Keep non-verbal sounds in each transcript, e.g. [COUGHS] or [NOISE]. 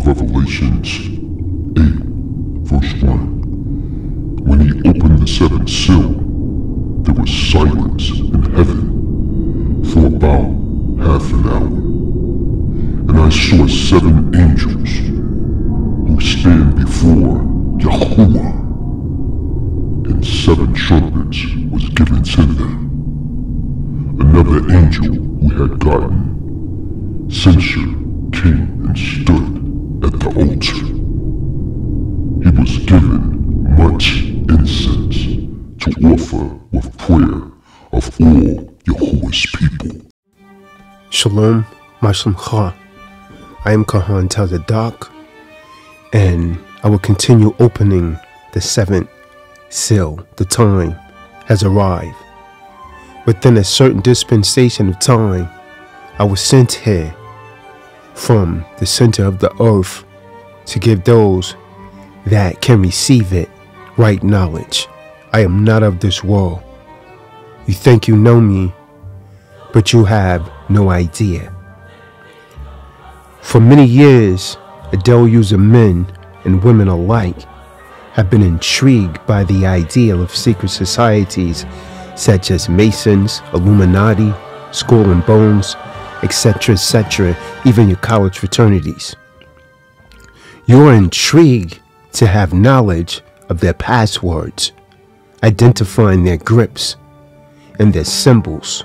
of Revelations 8, verse 1. When he opened the seventh seal, there was silence in heaven for about half an hour. And I saw seven angels who stand before Yahuwah, and seven trumpets was given to them. Another angel who had gotten censer came and stood at the altar. He was given much incense to offer with prayer of all Yahuwah's people. Shalom, Mashamcha. I am Kahan Tazadaq, and I will continue opening the seventh seal. The time has arrived. Within a certain dispensation of time, I was sent here from the center of the earth to give those that can receive it right knowledge. I am not of this world. You think you know me, but you have no idea. For many years, a deluge of men and women alike have been intrigued by the ideal of secret societies such as Masons, Illuminati, Skull and Bones, etc., etc., even your college fraternities. You are intrigued to have knowledge of their passwords, identifying their grips and their symbols.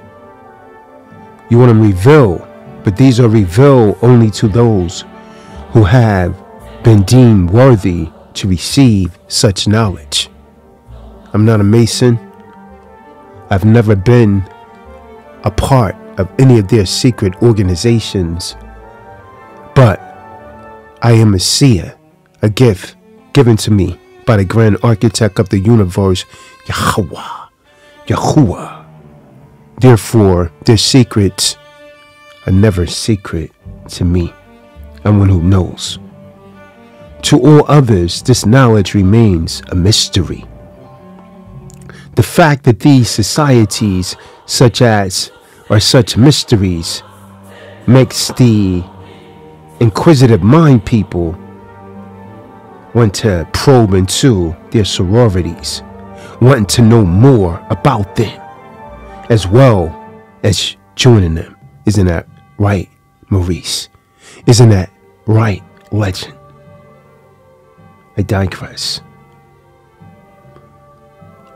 You want to reveal, but these are revealed only to those who have been deemed worthy to receive such knowledge. I'm not a Mason. I've never been a part of any of their secret organizations, but I am a seer, a gift given to me by the grand architect of the universe, Yahweh, Yahuwah. Therefore, their secrets are never secret to me. I'm one who knows. To all others, this knowledge remains a mystery. The fact that these societies, such as or such mysteries, makes the inquisitive mind people want to probe into their sororities, wanting to know more about them, as well as joining them. Isn't that right, Maurice? Isn't that right, legend? I digress.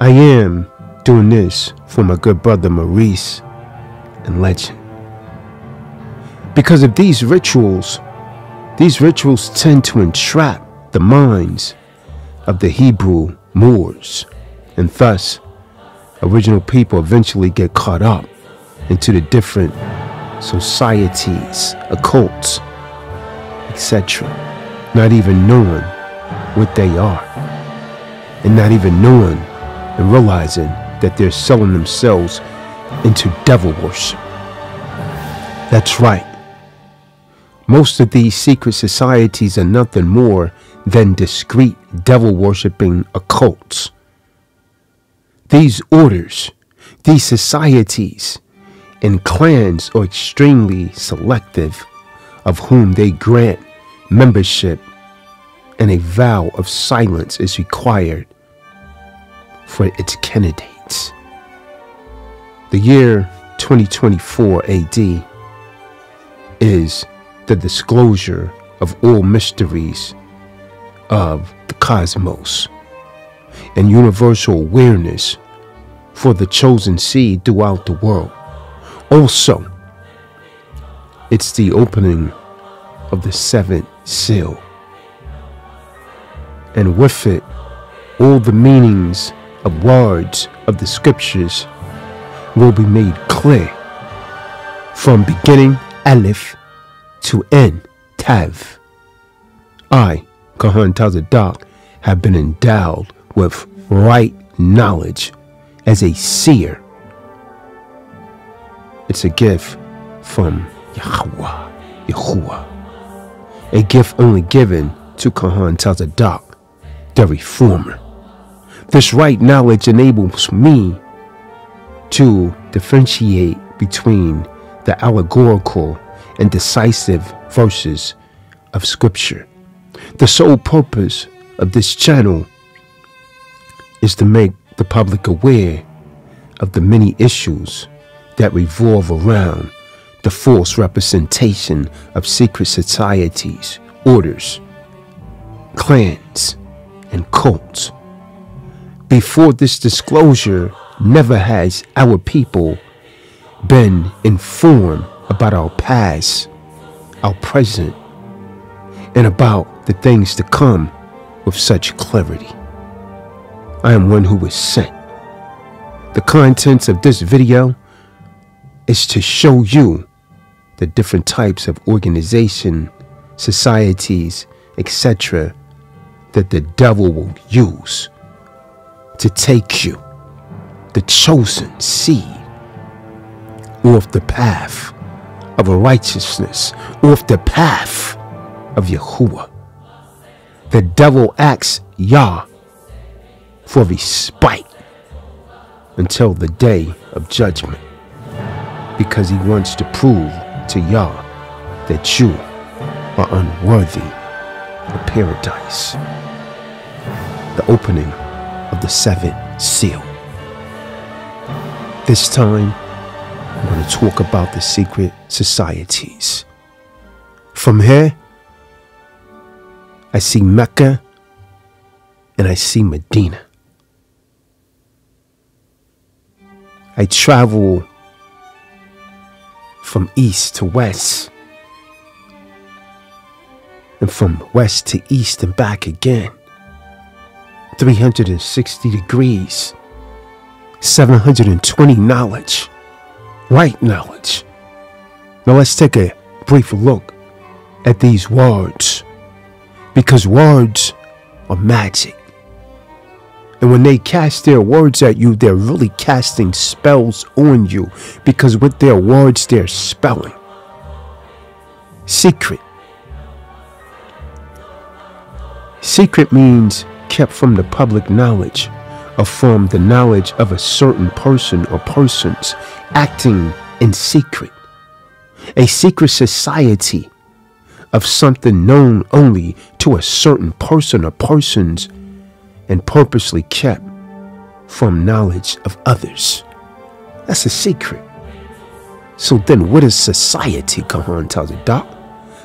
I am doing this for my good brother Maurice and Legend. Because of these rituals, these rituals tend to entrap the minds of the Hebrew Moors, and thus, original people eventually get caught up into the different societies, occults, etc., not even knowing what they are, and not even knowing and realizing that they're selling themselves into devil worship. That's right. Most of these secret societies are nothing more than discreet devil worshipping occults. These orders, these societies, and clans are extremely selective of whom they grant membership, and a vow of silence is required for its candidates. The year 2024 AD is the disclosure of all mysteries of the cosmos and universal awareness for the chosen seed throughout the world. Also, it's the opening of the seventh seal. And with it, all the meanings of words of the scriptures will be made clear from beginning Aleph to end Tav. I, Kahan Tazadaq, have been endowed with right knowledge as a seer. It's a gift from Yahweh, Yahuwah. A gift only given to Kahan Tazadaq, the reformer. This right knowledge enables me to differentiate between the allegorical and decisive verses of Scripture The sole purpose of this channel is to make the public aware of the many issues that revolve around the false representation of secret societies, orders, clans, and cults. Before this disclosure, never has our people been informed about our past, our present, and about the things to come with such clarity. I am one who was sent. The contents of this video is to show you the different types of organization, societies, etc. that the devil will use to take you, the chosen seed, off the path of righteousness, off the path of Yahuwah. The devil acts Yah for respite until the day of judgment because he wants to prove to Yah that you are unworthy of paradise. The opening of the seventh seal. This time, I'm going to talk about the secret societies. From here, I see Mecca and I see Medina. I travel from east to west and from west to east and back again. 360 degrees, 720 knowledge, right knowledge. Now let's take a brief look at these words because words are magic. And when they cast their words at you, they're really casting spells on you because with their words, they're spelling. Secret. Secret means kept from the public knowledge from the knowledge of a certain person or persons acting in secret. A secret society of something known only to a certain person or persons and purposely kept from knowledge of others. That's a secret. So then what is society, Kahan Tazadaq?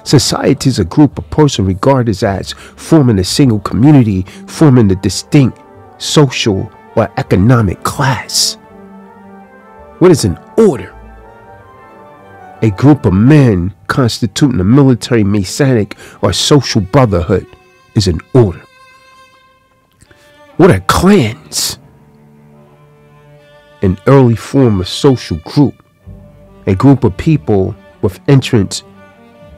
Society is a group of persons regarded as forming a single community, forming a distinct social or economic class. What is an order? A group of men constituting a military, Masonic, or social brotherhood is an order. What are clans? An early form of social group, a group of people with interests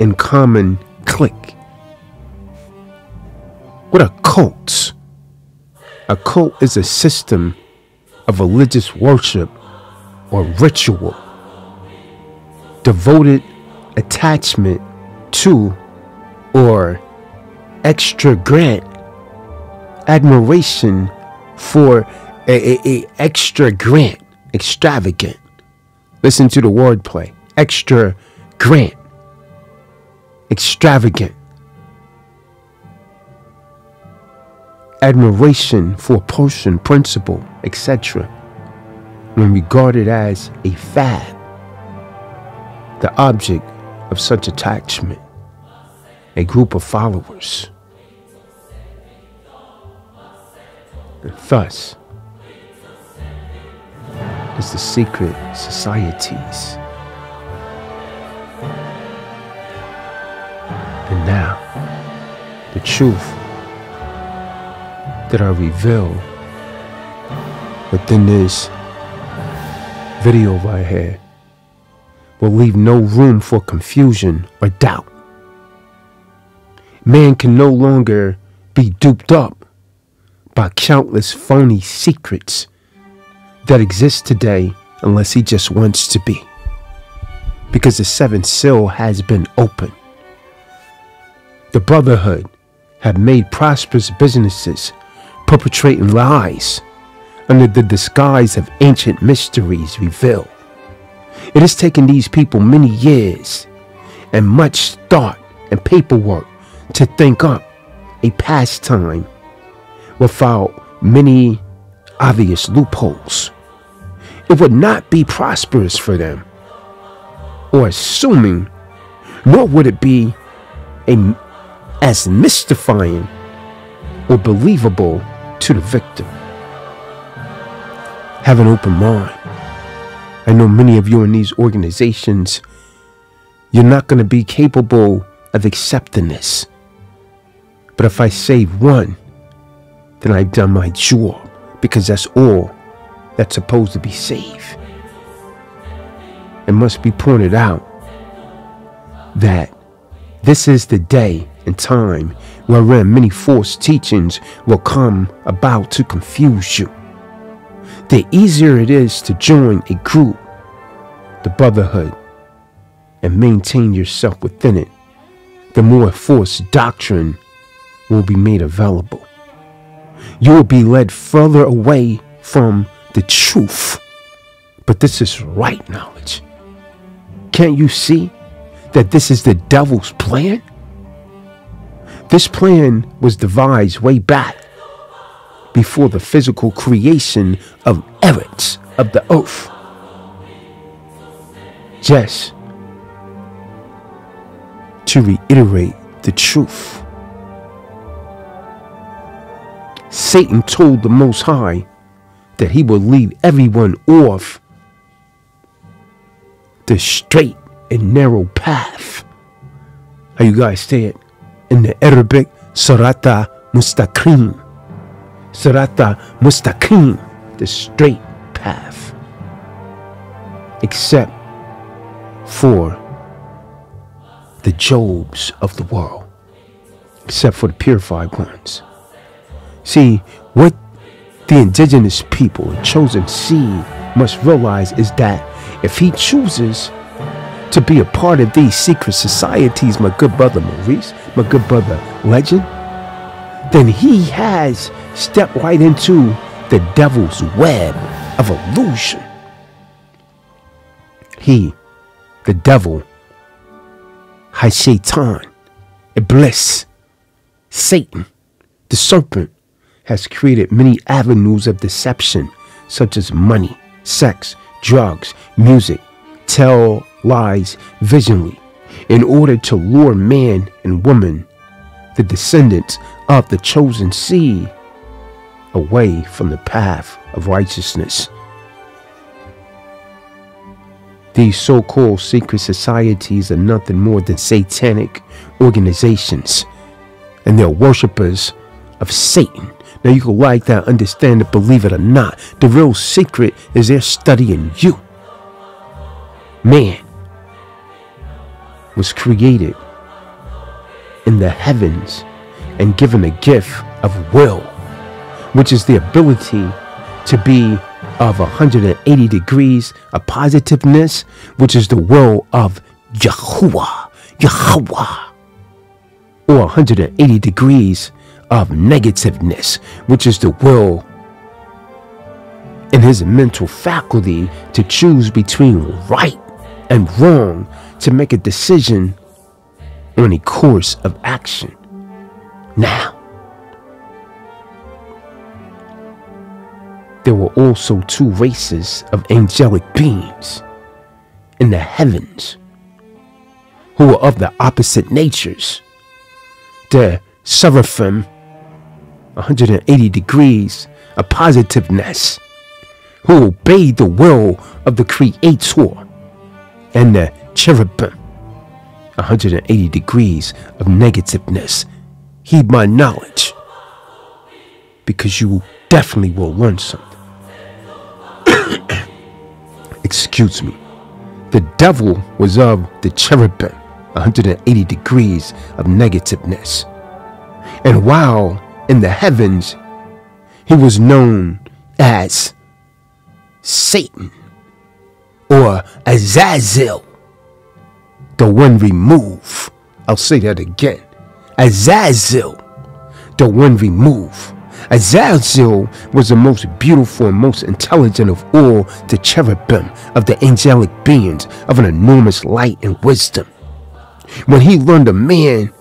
in common clique. What are cults? A cult is a system of religious worship or ritual, devoted attachment to or extra grant admiration for a, a, a extra grant, extravagant. Listen to the wordplay. Extra grant, extravagant. Admiration for a person, principle, etc. When regarded as a fad, the object of such attachment, a group of followers. And thus is the secret societies. And now, the truth that I reveal within this video right here will leave no room for confusion or doubt. Man can no longer be duped up by countless phony secrets that exist today unless he just wants to be. Because the seventh seal has been opened. The Brotherhood have made prosperous businesses perpetrating lies under the disguise of ancient mysteries revealed. It has taken these people many years and much thought and paperwork to think up a pastime without many obvious loopholes. It would not be prosperous for them, or assuming, nor would it be a, as mystifying or believable to the victim. Have an open mind. I know many of you in these organizations, you're not going to be capable of accepting this. But if I save one, then I've done my job because that's all that's supposed to be saved. It must be pointed out that this is the day and time wherein many false teachings will come about to confuse you. The easier it is to join a group, the brotherhood, and maintain yourself within it, the more false doctrine will be made available. You will be led further away from the truth. But this is right knowledge. Can't you see that this is the devil's plan? This plan was devised way back before the physical creation of Eretz of the earth. Just to reiterate the truth. Satan told the Most High that he will leave everyone off the straight and narrow path. How you guys say it? In the Arabic, Sarata Mustaqim. Sarata Mustaqim, the straight path. Except for the Jobs of the world. Except for the purified ones. See, what the indigenous people, chosen seed, must realize is that if he chooses to be a part of these secret societies, my good brother Maurice, my good brother Legend, then he has stepped right into the devil's web of illusion. He, the devil, has Shaitan, Iblis, Satan, the serpent, has created many avenues of deception, such as money, sex, drugs, music, tell lies visually, in order to lure man and woman, the descendants of the chosen seed, away from the path of righteousness. These so called secret societies are nothing more than satanic organizations, and they're worshippers of Satan now you can like that, understand it, believe it or not. The real secret is they're studying you. Man was created in the heavens and given a gift of will, which is the ability to be of 180 degrees of positiveness, which is the will of Yahuwah, Yahweh, or 180 degrees of negativeness, which is the will and his mental faculty to choose between right and wrong to make a decision on a course of action. Now, there were also two races of angelic beings in the heavens who were of the opposite natures. The seraphim 180 degrees of positiveness, who obeyed the will of the Creator, and the cherubim, 180 degrees of negativeness. Heed my knowledge, because you definitely will learn something. [COUGHS] Excuse me. The devil was of the cherubim, 180 degrees of negativeness. And while in the heavens, he was known as Satan or Azazel, the one remove. I'll say that again. Azazel, the one remove. Azazel was the most beautiful and most intelligent of all the cherubim of the angelic beings of an enormous light and wisdom. When he learned a man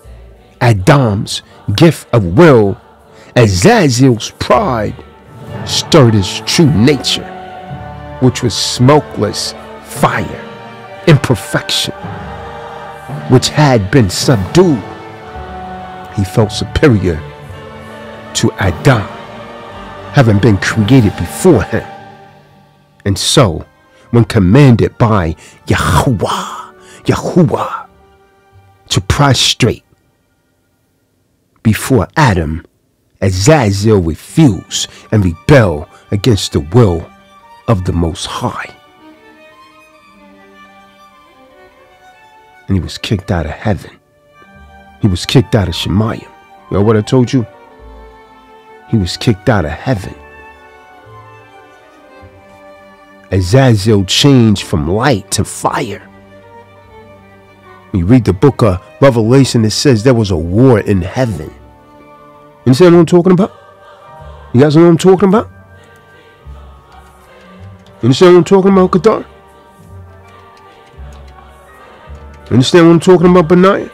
Adam's gift of will, Azazel's pride stirred his true nature, which was smokeless fire, imperfection, which had been subdued. He felt superior to Adam, having been created before him. And so, when commanded by Yahuwah, Yahuwah, to prostrate before Adam, Azazel refused and rebelled against the will of the Most High. And he was kicked out of heaven. He was kicked out of Shemayim. You know what I told you? He was kicked out of heaven. Azazel changed from light to fire. When you read the book of Revelation, it says there was a war in heaven. You understand what I'm talking about? You guys know what I'm talking about? You understand what I'm talking about, Qatar? Understand what I'm talking about, Benaiah?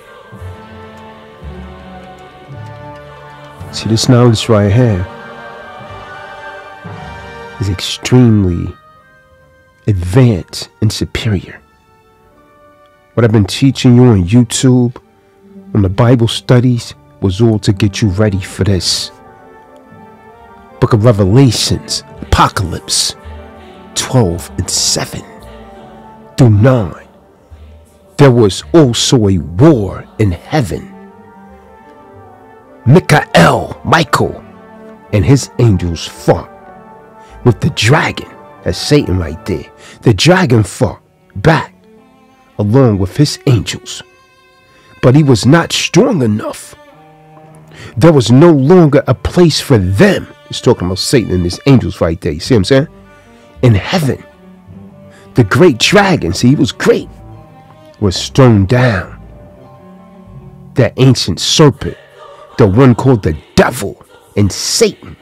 See, this knowledge right here is extremely advanced and superior. What I've been teaching you on YouTube, on the Bible studies, was all to get you ready for this. Book of Revelations, Apocalypse 12 and 7 through 9. There was also a war in heaven. Michael, Michael, and his angels fought with the dragon. That's Satan right there. The dragon fought back along with his angels. But he was not strong enough there was no longer a place for them. He's talking about Satan and his angels right there. You see what I'm saying? In heaven, the great dragon, see, he was great, was thrown down. That ancient serpent, the one called the devil and Satan,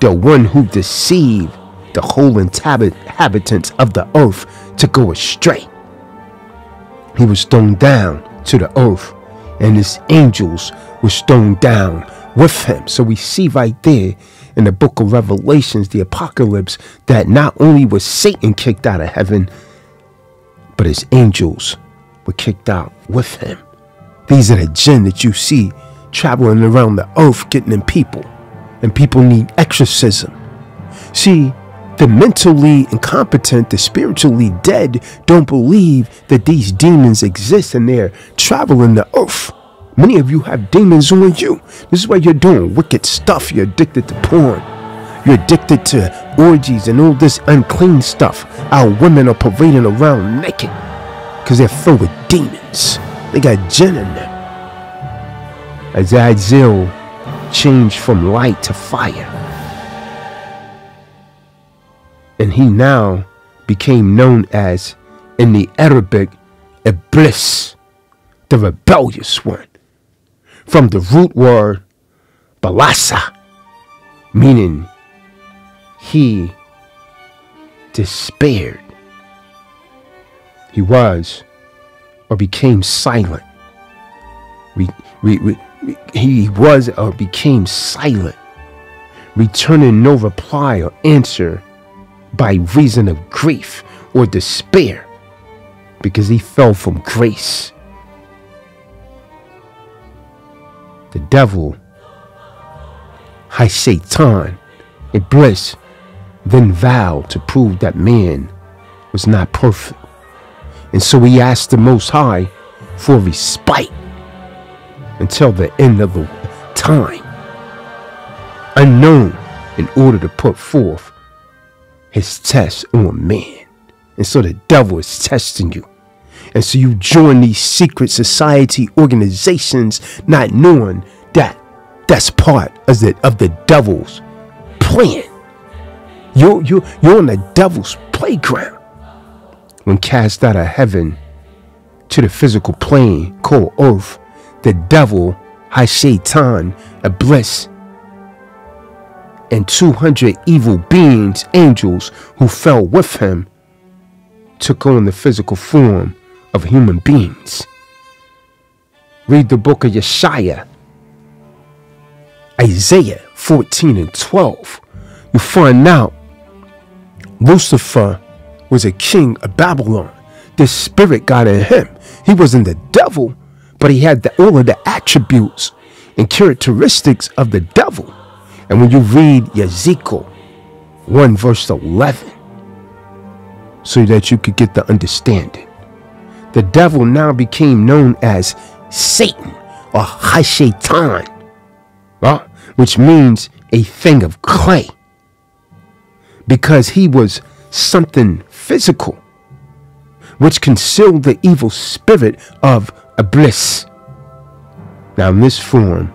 the one who deceived the whole inhabitants of the earth to go astray. He was thrown down to the earth, and his angels were stoned down with him. So we see right there in the book of Revelations, the apocalypse, that not only was Satan kicked out of heaven, but his angels were kicked out with him. These are the jinn that you see traveling around the earth getting in people, and people need exorcism. See, the mentally incompetent, the spiritually dead, don't believe that these demons exist and they're traveling the earth. Many of you have demons on you. This is why you're doing wicked stuff. You're addicted to porn. You're addicted to orgies and all this unclean stuff. Our women are parading around naked because they're filled with demons. They got jinn in them. Azazel changed from light to fire. And he now became known as, in the Arabic, Iblis, the rebellious one from the root word balasa, meaning he despaired. He was or became silent. We, we, we, he was or became silent, returning no reply or answer by reason of grief or despair because he fell from grace the devil, I High Satan, Iblis, then vowed to prove that man was not perfect. And so he asked the Most High for respite until the end of the time, unknown, in order to put forth his test on man. And so the devil is testing you. And so you join these secret society organizations not knowing that that's part of the, of the devil's plan. You're, you're, you're on the devil's playground. When cast out of heaven to the physical plane called earth, the devil, High Shaitan, Iblis, and 200 evil beings, angels who fell with him, took on the physical form of human beings. read the book of Yeshaya, Isaiah 14 and 12, you find out Lucifer was a king of Babylon. The spirit got in him. He wasn't the devil, but he had the, all of the attributes and characteristics of the devil. And when you read Ezekiel 1 verse 11, so that you could get the understanding, the devil now became known as Satan or Hashatan, right? which means a thing of clay, because he was something physical, which concealed the evil spirit of Iblis. Now, in this form,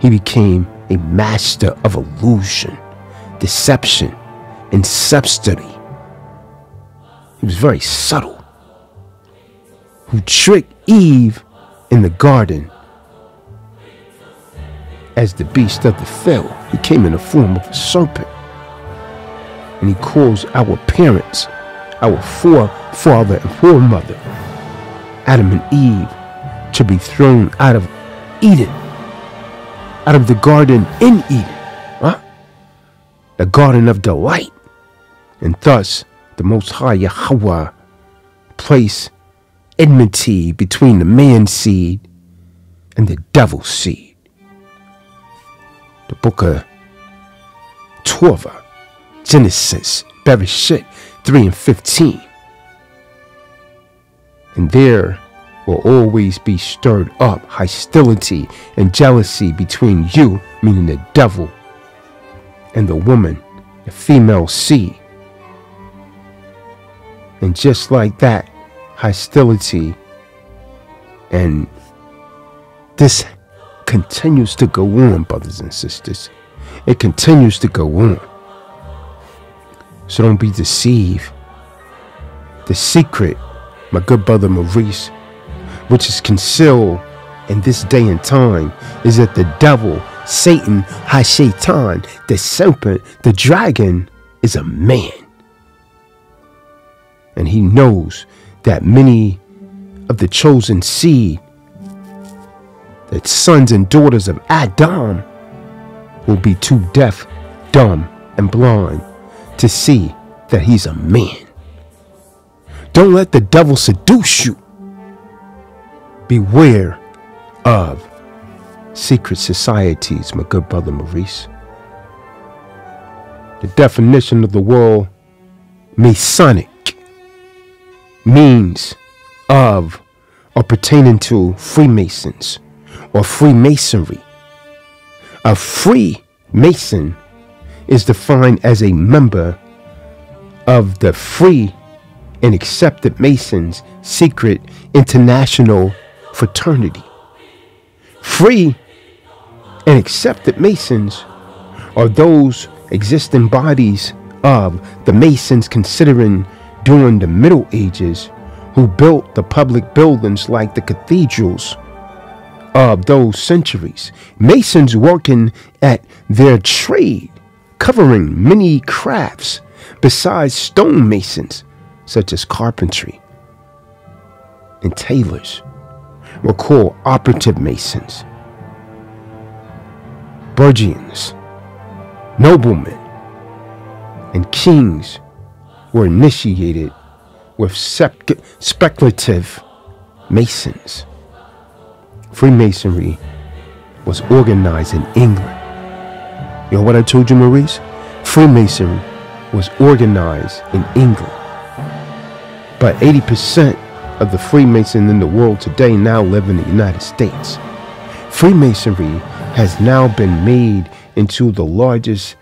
he became a master of illusion, deception, and subtlety. He was very subtle, who tricked Eve in the garden as the beast of the field. He came in the form of a serpent. And he calls our parents, our forefather and foremother, Adam and Eve, to be thrown out of Eden, out of the garden in Eden, huh? the garden of delight. And thus, the Most High Yahweh place enmity between the man seed and the devil seed. The book of Torah, Genesis, Bereshit 3 and 15. And there will always be stirred up hostility and jealousy between you, meaning the devil, and the woman, the female seed. And just like that, hostility and this continues to go on, brothers and sisters. It continues to go on. So don't be deceived. The secret, my good brother Maurice, which is concealed in this day and time, is that the devil, Satan, Hashatan, the serpent, the dragon, is a man. And he knows that many of the chosen seed, the sons and daughters of Adam, will be too deaf, dumb, and blind to see that he's a man. Don't let the devil seduce you. Beware of secret societies, my good brother Maurice. The definition of the word Masonic means of or pertaining to Freemasons or Freemasonry. A Freemason is defined as a member of the free and accepted Masons secret international fraternity. Free and accepted Masons are those existing bodies of the Masons considering during the Middle Ages who built the public buildings like the cathedrals of those centuries. Masons working at their trade, covering many crafts besides stonemasons, such as carpentry and tailors, were called operative masons, burgians, noblemen, and kings were initiated with speculative masons. Freemasonry was organized in England. You know what I told you, Maurice? Freemasonry was organized in England. But 80% of the Freemasons in the world today now live in the United States. Freemasonry has now been made into the largest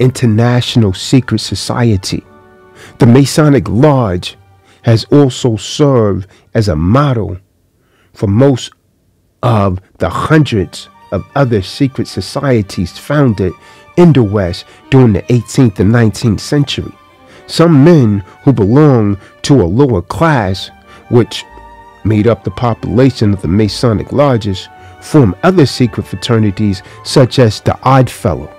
international secret society the Masonic Lodge has also served as a model for most of the hundreds of other secret societies founded in the West during the 18th and 19th century. Some men who belonged to a lower class, which made up the population of the Masonic lodges, formed other secret fraternities such as the Odd Fellow,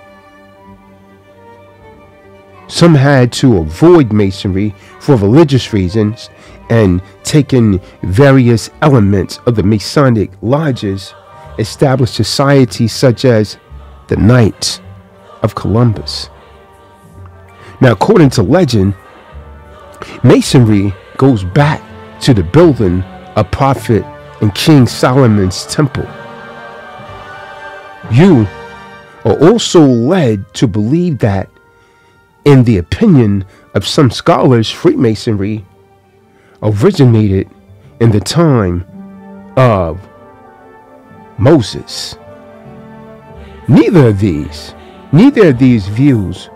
some had to avoid Masonry for religious reasons and taken various elements of the Masonic lodges, established societies such as the Knights of Columbus. Now, according to legend, Masonry goes back to the building of Prophet and King Solomon's temple. You are also led to believe that, in the opinion of some scholars, Freemasonry originated in the time of Moses. Neither of these, neither of these views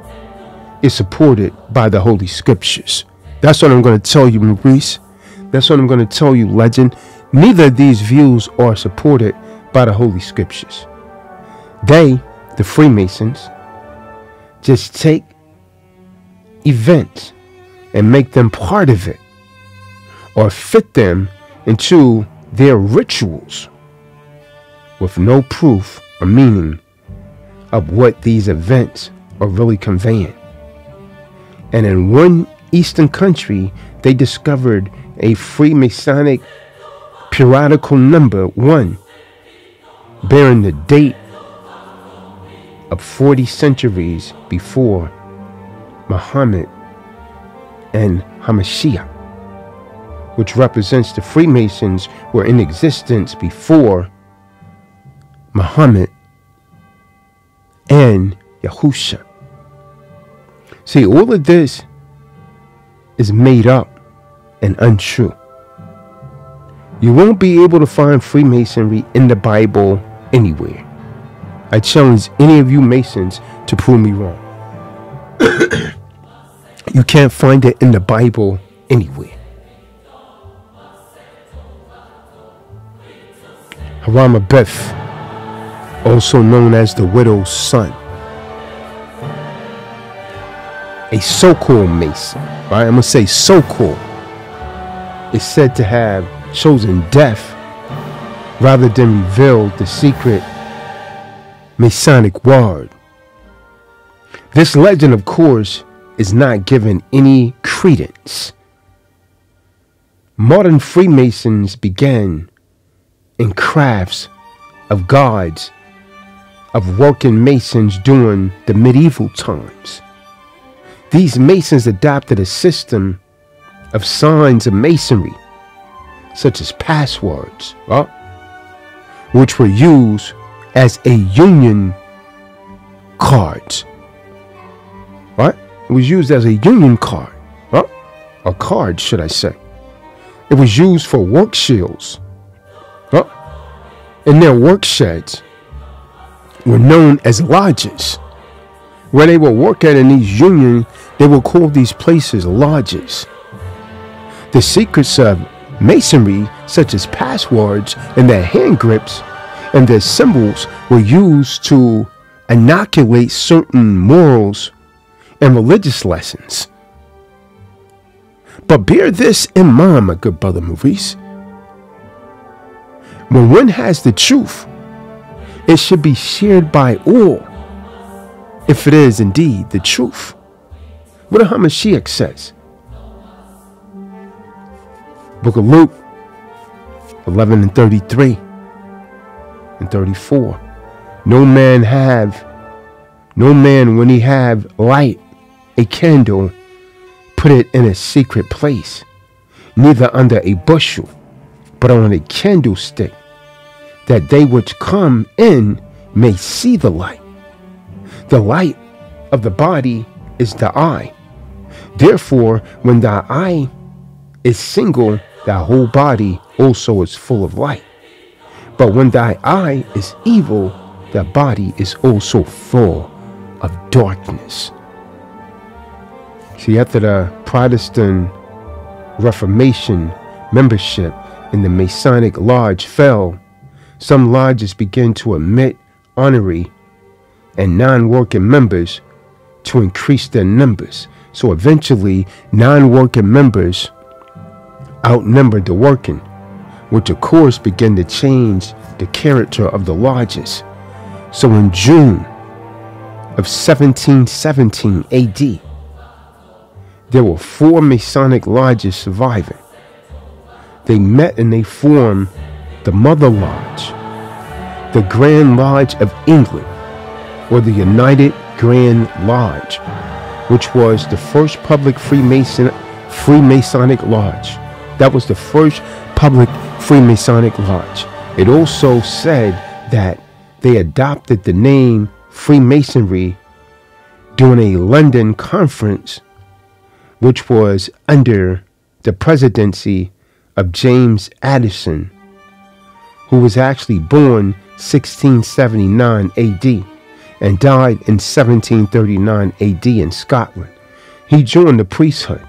is supported by the Holy Scriptures. That's what I'm going to tell you, Maurice. That's what I'm going to tell you, legend. Neither of these views are supported by the Holy Scriptures. They, the Freemasons, just take events and make them part of it or fit them into their rituals with no proof or meaning of what these events are really conveying. And in one Eastern country, they discovered a Freemasonic periodical number one bearing the date of 40 centuries before Muhammad and Hamashiach, which represents the Freemasons were in existence before Muhammad and Yahusha. See, all of this is made up and untrue. You won't be able to find Freemasonry in the Bible anywhere. I challenge any of you Masons to prove me wrong. [COUGHS] you can't find it in the Bible anywhere. Hiram Abiff, also known as the widow's son, a so-called Mason, right? I'm gonna say so-called, is said to have chosen death rather than reveal the secret Masonic word. This legend, of course, is not given any credence. Modern Freemasons began in crafts of gods of working masons during the medieval times. These masons adopted a system of signs of masonry, such as passwords, uh, which were used as a union cards. Right? It was used as a union card. Huh? A card, should I say. It was used for work shields. Huh? In their work sheds were known as lodges. Where they would work at in these unions, they would call these places lodges. The secrets of masonry, such as passwords and their hand grips and their symbols, were used to inoculate certain morals and religious lessons. But bear this in mind, my good brother Maurice. When one has the truth, it should be shared by all if it is indeed the truth. What the Hamashiach says. Book of Luke 11 and 33 and 34. No man have, no man when he have light a candle, put it in a secret place, neither under a bushel, but on a candlestick, that they which come in may see the light. The light of the body is the eye. Therefore, when thy eye is single, thy whole body also is full of light. But when thy eye is evil, thy body is also full of darkness. See, after the Protestant Reformation membership in the Masonic Lodge fell, some lodges began to admit honorary and non-working members to increase their numbers. So eventually, non-working members outnumbered the working, which of course began to change the character of the lodges. So in June of 1717 AD, there were four Masonic lodges surviving. they met and they formed the Mother Lodge, the Grand Lodge of England, or the United Grand Lodge, which was the first public Freemason Freemasonic lodge. That was the first public Freemasonic lodge. It also said that they adopted the name Freemasonry during a London conference, which was under the presidency of James Addison, who was actually born 1679 AD and died in 1739 AD in Scotland. He joined the priesthood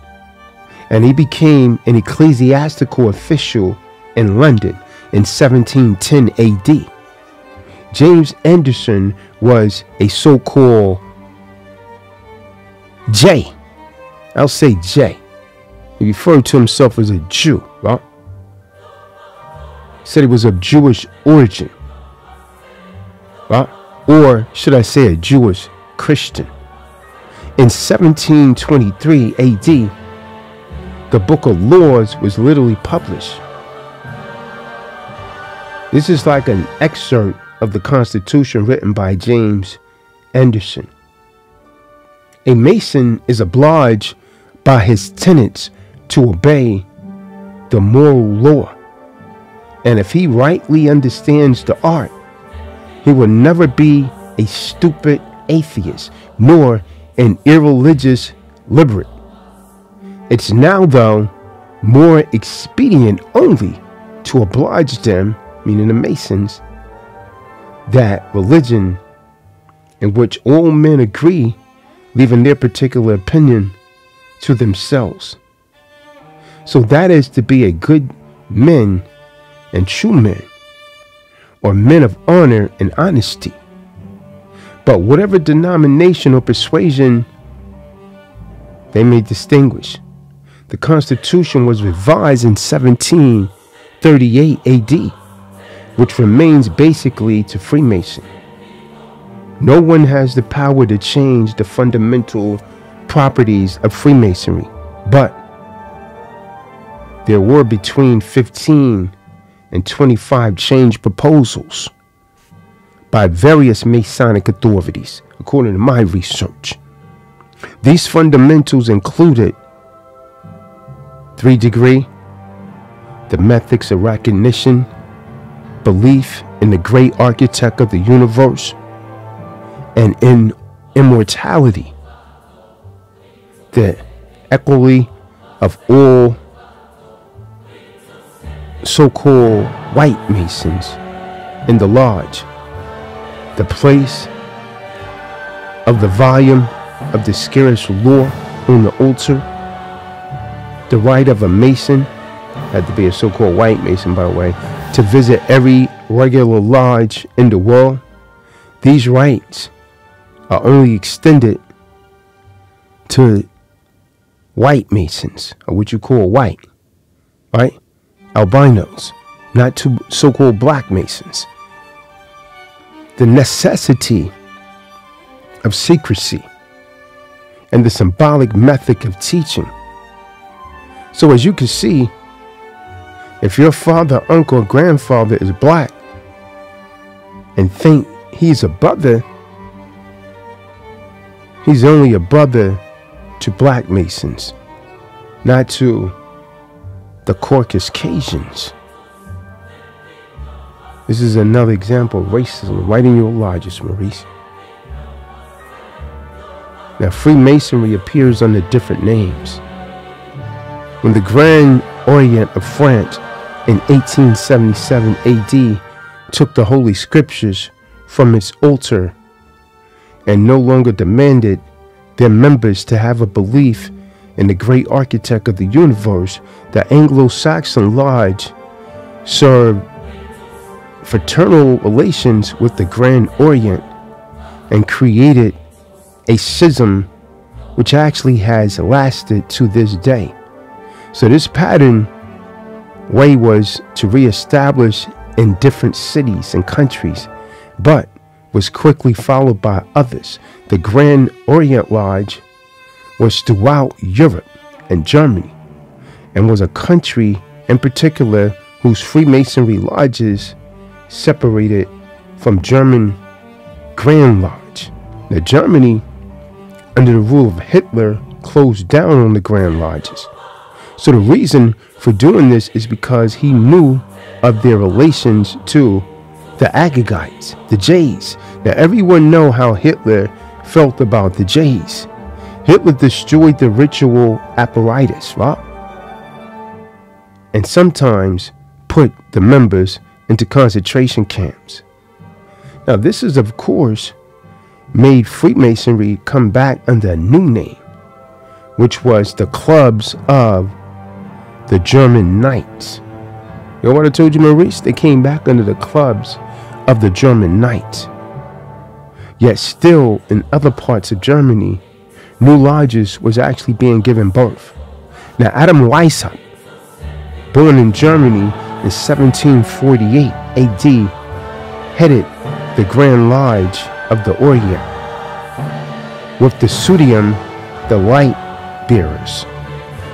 and he became an ecclesiastical official in London in 1710 AD. James Anderson was a so called J. I'll say J. He referred to himself as a Jew, said he was of Jewish origin, right? Or should I say a Jewish Christian? In 1723 AD, the Book of Laws was literally published. This is like an excerpt of the Constitution written by James Anderson. A Mason is obliged by his tenants to obey the moral law. And if he rightly understands the art, he will never be a stupid atheist nor an irreligious liberate. It's now, though, more expedient only to oblige them, meaning the Masons, that religion in which all men agree, leaving their particular opinion to themselves. So that is to be a good men and true men, or men of honor and honesty. But whatever denomination or persuasion they may distinguish, the Constitution was revised in 1738 AD, which remains basically to Freemason. No one has the power to change the fundamental properties of Freemasonry, but there were between 15 and 25 change proposals by various Masonic authorities, according to my research. These fundamentals included Three degree, the methods of recognition, belief in the great architect of the universe, and in immortality, the equity of all so called white masons in the lodge, the place of the volume of the sacred law on the altar the right of a Mason, had to be a so called white Mason, by the way, to visit every regular lodge in the world. These rights are only extended to white Masons, or what you call white, right? Albinos, not to so called black Masons. The necessity of secrecy and the symbolic method of teaching so as you can see, if your father, uncle, or grandfather is black and think he's a brother, he's only a brother to black Masons, not to the Caucus Cajuns. This is another example of racism right in your lodges, Maurice. Now, Freemasonry appears under different names. When the Grand Orient of France in 1877 AD took the Holy Scriptures from its altar and no longer demanded their members to have a belief in the great architect of the universe, the Anglo Saxon Lodge served fraternal relations with the Grand Orient and created a schism which actually has lasted to this day. So this pattern way was to reestablish in different cities and countries, but was quickly followed by others. The Grand Orient Lodge was throughout Europe and Germany and was a country in particular, whose Freemasonry lodges separated from German Grand Lodge. Now, Germany, under the rule of Hitler, closed down on the Grand Lodges. So, the reason for doing this is because he knew of their relations to the Agagites, the Jays. Now, everyone know how Hitler felt about the Jays. Hitler destroyed the ritual apparatus, right? And sometimes put the members into concentration camps. Now, this is, of course, made Freemasonry come back under a new name, which was the clubs of the German Knights. You know what I told you, Maurice? They came back under the clubs of the German Knights. Yet still in other parts of Germany, new lodges was actually being given birth. Now Adam Weishaupt, born in Germany in 1748 AD, headed the Grand Lodge of the Orient with the Pseudium, the light bearers.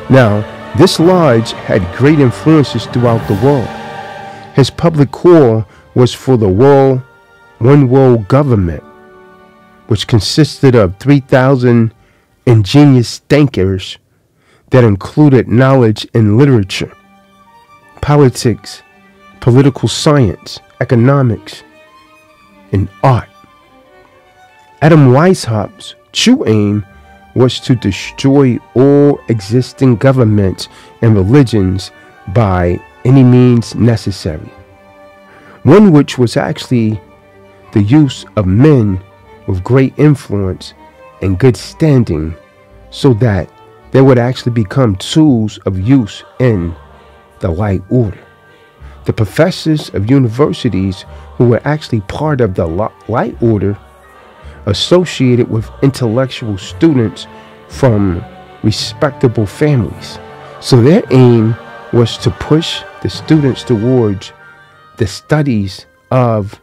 Now, this lodge had great influences throughout the world. His public call was for the world, one world government, which consisted of 3,000 ingenious thinkers that included knowledge in literature, politics, political science, economics, and art. Adam Weishaupt's true aim was to destroy all existing governments and religions by any means necessary. One which was actually the use of men with great influence and good standing so that they would actually become tools of use in the light order. The professors of universities who were actually part of the light order associated with intellectual students from respectable families. So their aim was to push the students towards the studies of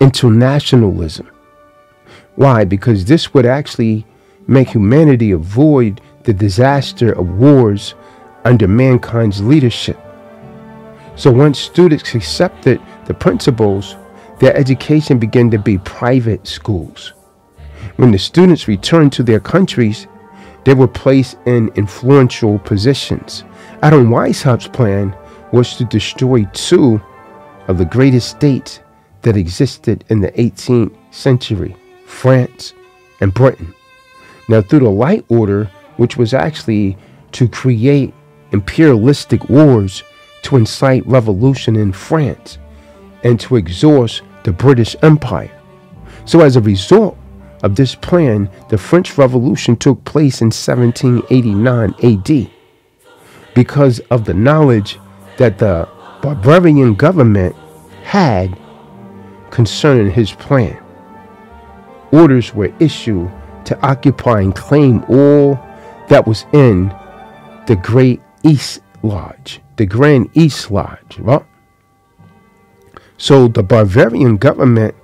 internationalism. Why? Because this would actually make humanity avoid the disaster of wars under mankind's leadership. So once students accepted the principles, their education began to be private schools. When the students returned to their countries, they were placed in influential positions. Adam Weishaupt's plan was to destroy two of the greatest states that existed in the 18th century France and Britain. Now, through the Light Order, which was actually to create imperialistic wars to incite revolution in France and to exhaust the British Empire. So, as a result of this plan, the French Revolution took place in 1789 AD because of the knowledge that the Bavarian government had concerning his plan. Orders were issued to occupy and claim all that was in the Great East Lodge, the Grand East Lodge, right? So the Bavarian government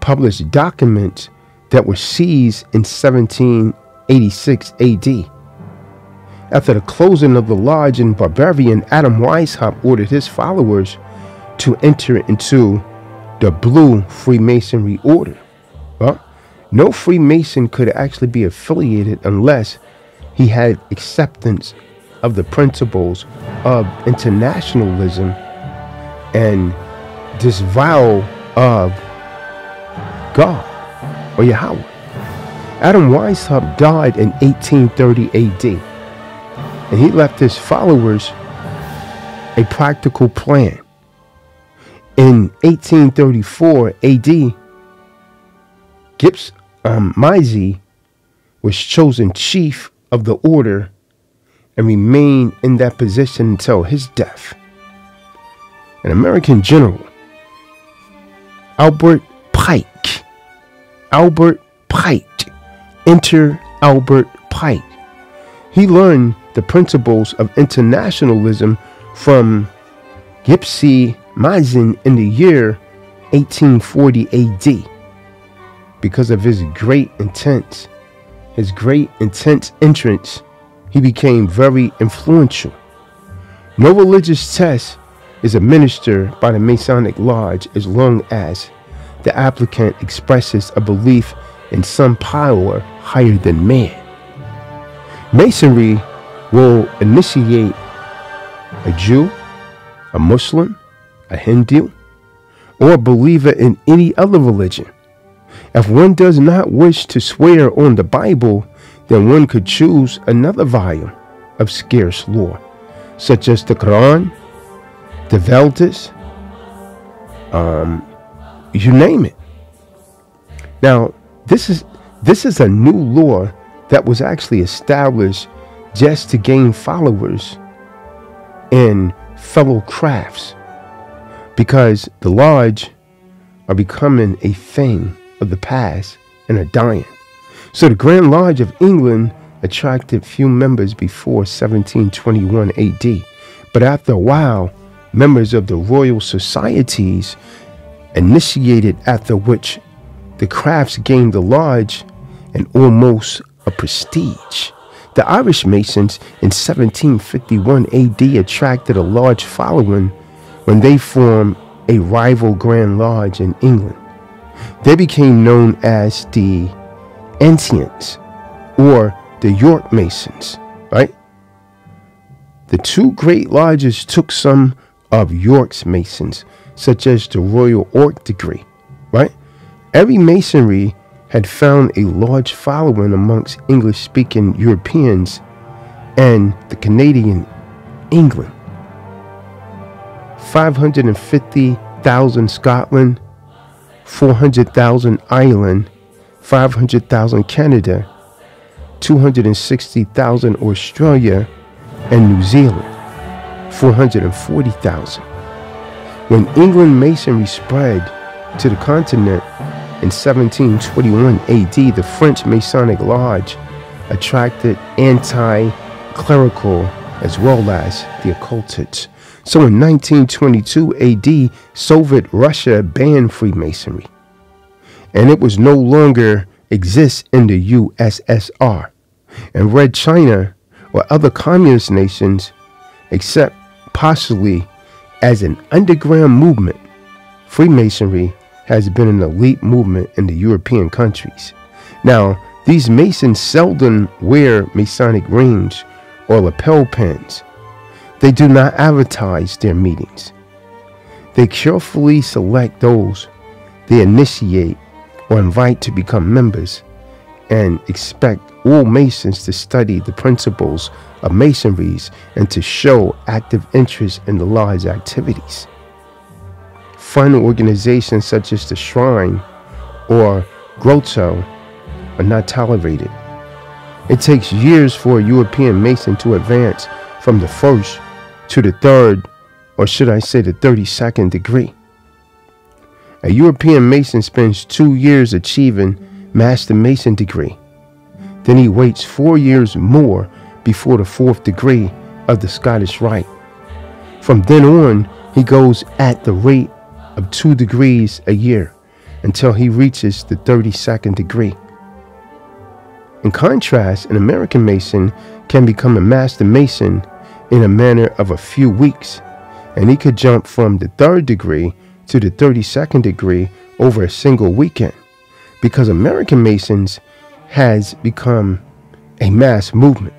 published documents that were seized in 1786 AD. After the closing of the lodge in Bavarian, Adam Weishaupt ordered his followers to enter into the Blue Freemasonry Order. Well, no Freemason could actually be affiliated unless he had acceptance of the principles of internationalism and disavow of God or Yahweh. Adam Weishaupt died in 1830 AD, and he left his followers a practical plan. In 1834 AD, Gibbs um, was chosen chief of the order and remained in that position until his death. An American general, Albert Pike, Albert Pike. Enter Albert Pike. He learned the principles of internationalism from Giuseppe Mazzini in the year 1840 AD. Because of his great intent, his great intense entrance, he became very influential. No religious test is administered by the Masonic Lodge as long as the applicant expresses a belief in some power higher than man. Masonry will initiate a Jew, a Muslim, a Hindu, or a believer in any other religion. If one does not wish to swear on the Bible, then one could choose another volume of sacred law, such as the Quran, the Vedas, um, you name it. Now, this is this is a new law that was actually established just to gain followers in fellow crafts because the lodge are becoming a thing of the past and are dying. So the Grand Lodge of England attracted few members before 1721 AD, but after a while, members of the Royal Societies initiated after which the crafts gained the lodge and almost a prestige. The Irish Masons in 1751 AD attracted a large following when they formed a rival Grand Lodge in England. They became known as the Ancients or the York Masons, right? The two great lodges took some of York's Masons, such as the Royal Oak degree, right? Every Masonry had found a large following amongst English speaking Europeans and the Canadian England. 550,000 Scotland, 400,000 Ireland, 500,000 Canada, 260,000 Australia, and New Zealand, 440,000. When England Masonry spread to the continent, in 1721 AD, the French Masonic Lodge attracted anti clerical as well as the occultists. So in 1922 AD, Soviet Russia banned Freemasonry, and it was no longer exists in the USSR. And Red China or other communist nations, except possibly as an underground movement, Freemasonry has been an elite movement in the European countries. Now, these Masons seldom wear Masonic rings or lapel pins. They do not advertise their meetings. They carefully select those they initiate or invite to become members and expect all Masons to study the principles of Masonries and to show active interest in the lodge activities fun organizations such as the Shrine or Grotto are not tolerated. It takes years for a European Mason to advance from the first to the third, or should I say the 32nd degree. A European Mason spends two years achieving Master Mason degree. Then he waits four years more before the fourth degree of the Scottish Rite. From then on, he goes at the rate of two degrees a year until he reaches the 32nd degree. In contrast, an American Mason can become a Master Mason in a matter of a few weeks, and he could jump from the third degree to the 32nd degree over a single weekend because American Masons has become a mass movement.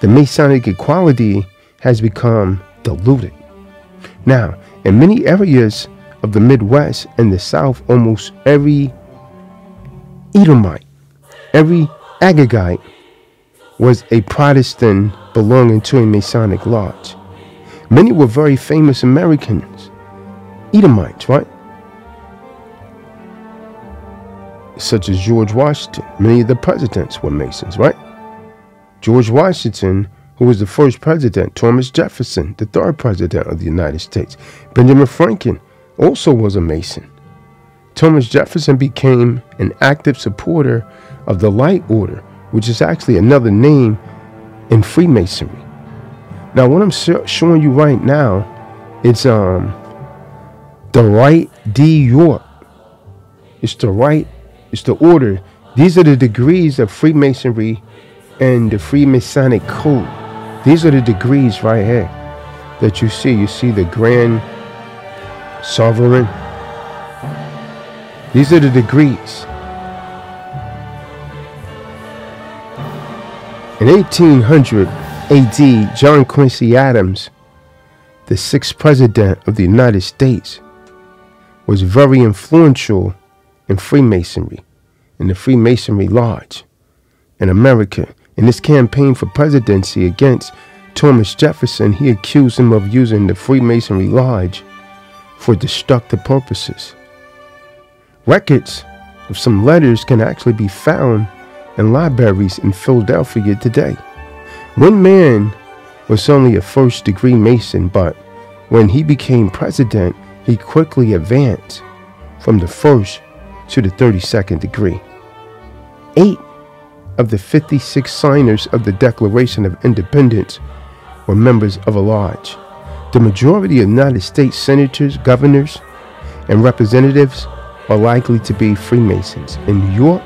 The Masonic equality has become diluted. Now, in many areas of the Midwest and the South, almost every Edomite, every Agagite was a Protestant belonging to a Masonic lodge. Many were very famous Americans, Edomites, right? Such as George Washington. Many of the presidents were Masons, right? George Washington, who was the first president, Thomas Jefferson, the third president of the United States, Benjamin Franklin, also was a Mason. Thomas Jefferson became an active supporter of the Light Order, which is actually another name in Freemasonry. Now, what I'm showing you right now, it's um the right D York. It's the right, it's the order. These are the degrees of Freemasonry and the Freemasonic Code. These are the degrees right here. that you see, you see the Grand Sovereign. These are the degrees. In 1800 AD, John Quincy Adams, the sixth president of the United States, was very influential in Freemasonry, in the Freemasonry Lodge in America. In his campaign for presidency against Thomas Jefferson, he accused him of using the Freemasonry Lodge for destructive purposes. Records of some letters can actually be found in libraries in Philadelphia today. One man was only a first degree Mason, but when he became president, he quickly advanced from the first to the 32nd degree. Eight of the 56 signers of the Declaration of Independence were members of a lodge. The majority of United States senators, governors, and representatives are likely to be Freemasons. In New York,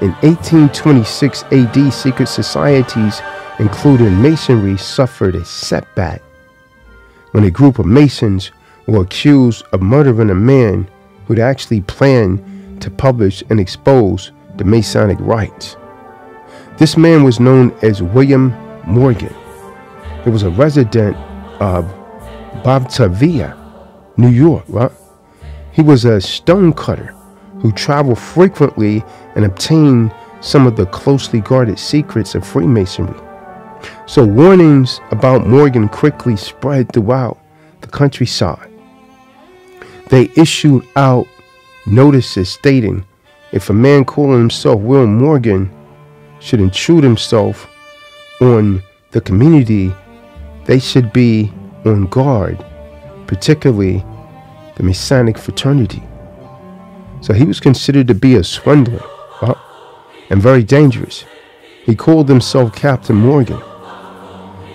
in 1826 AD, secret societies, including Masonry, suffered a setback when a group of Masons were accused of murdering a man who'd actually planned to publish and expose the Masonic rites. This man was known as William Morgan. He was a resident of Batavia, New York, right? He was a stonecutter who traveled frequently and obtain some of the closely guarded secrets of Freemasonry. So warnings about Morgan quickly spread throughout the countryside. They issued out notices stating if a man calling himself Will Morgan should intrude himself on the community, they should be on guard, particularly the Masonic fraternity. So he was considered to be a swindler and very dangerous. He called himself Captain Morgan.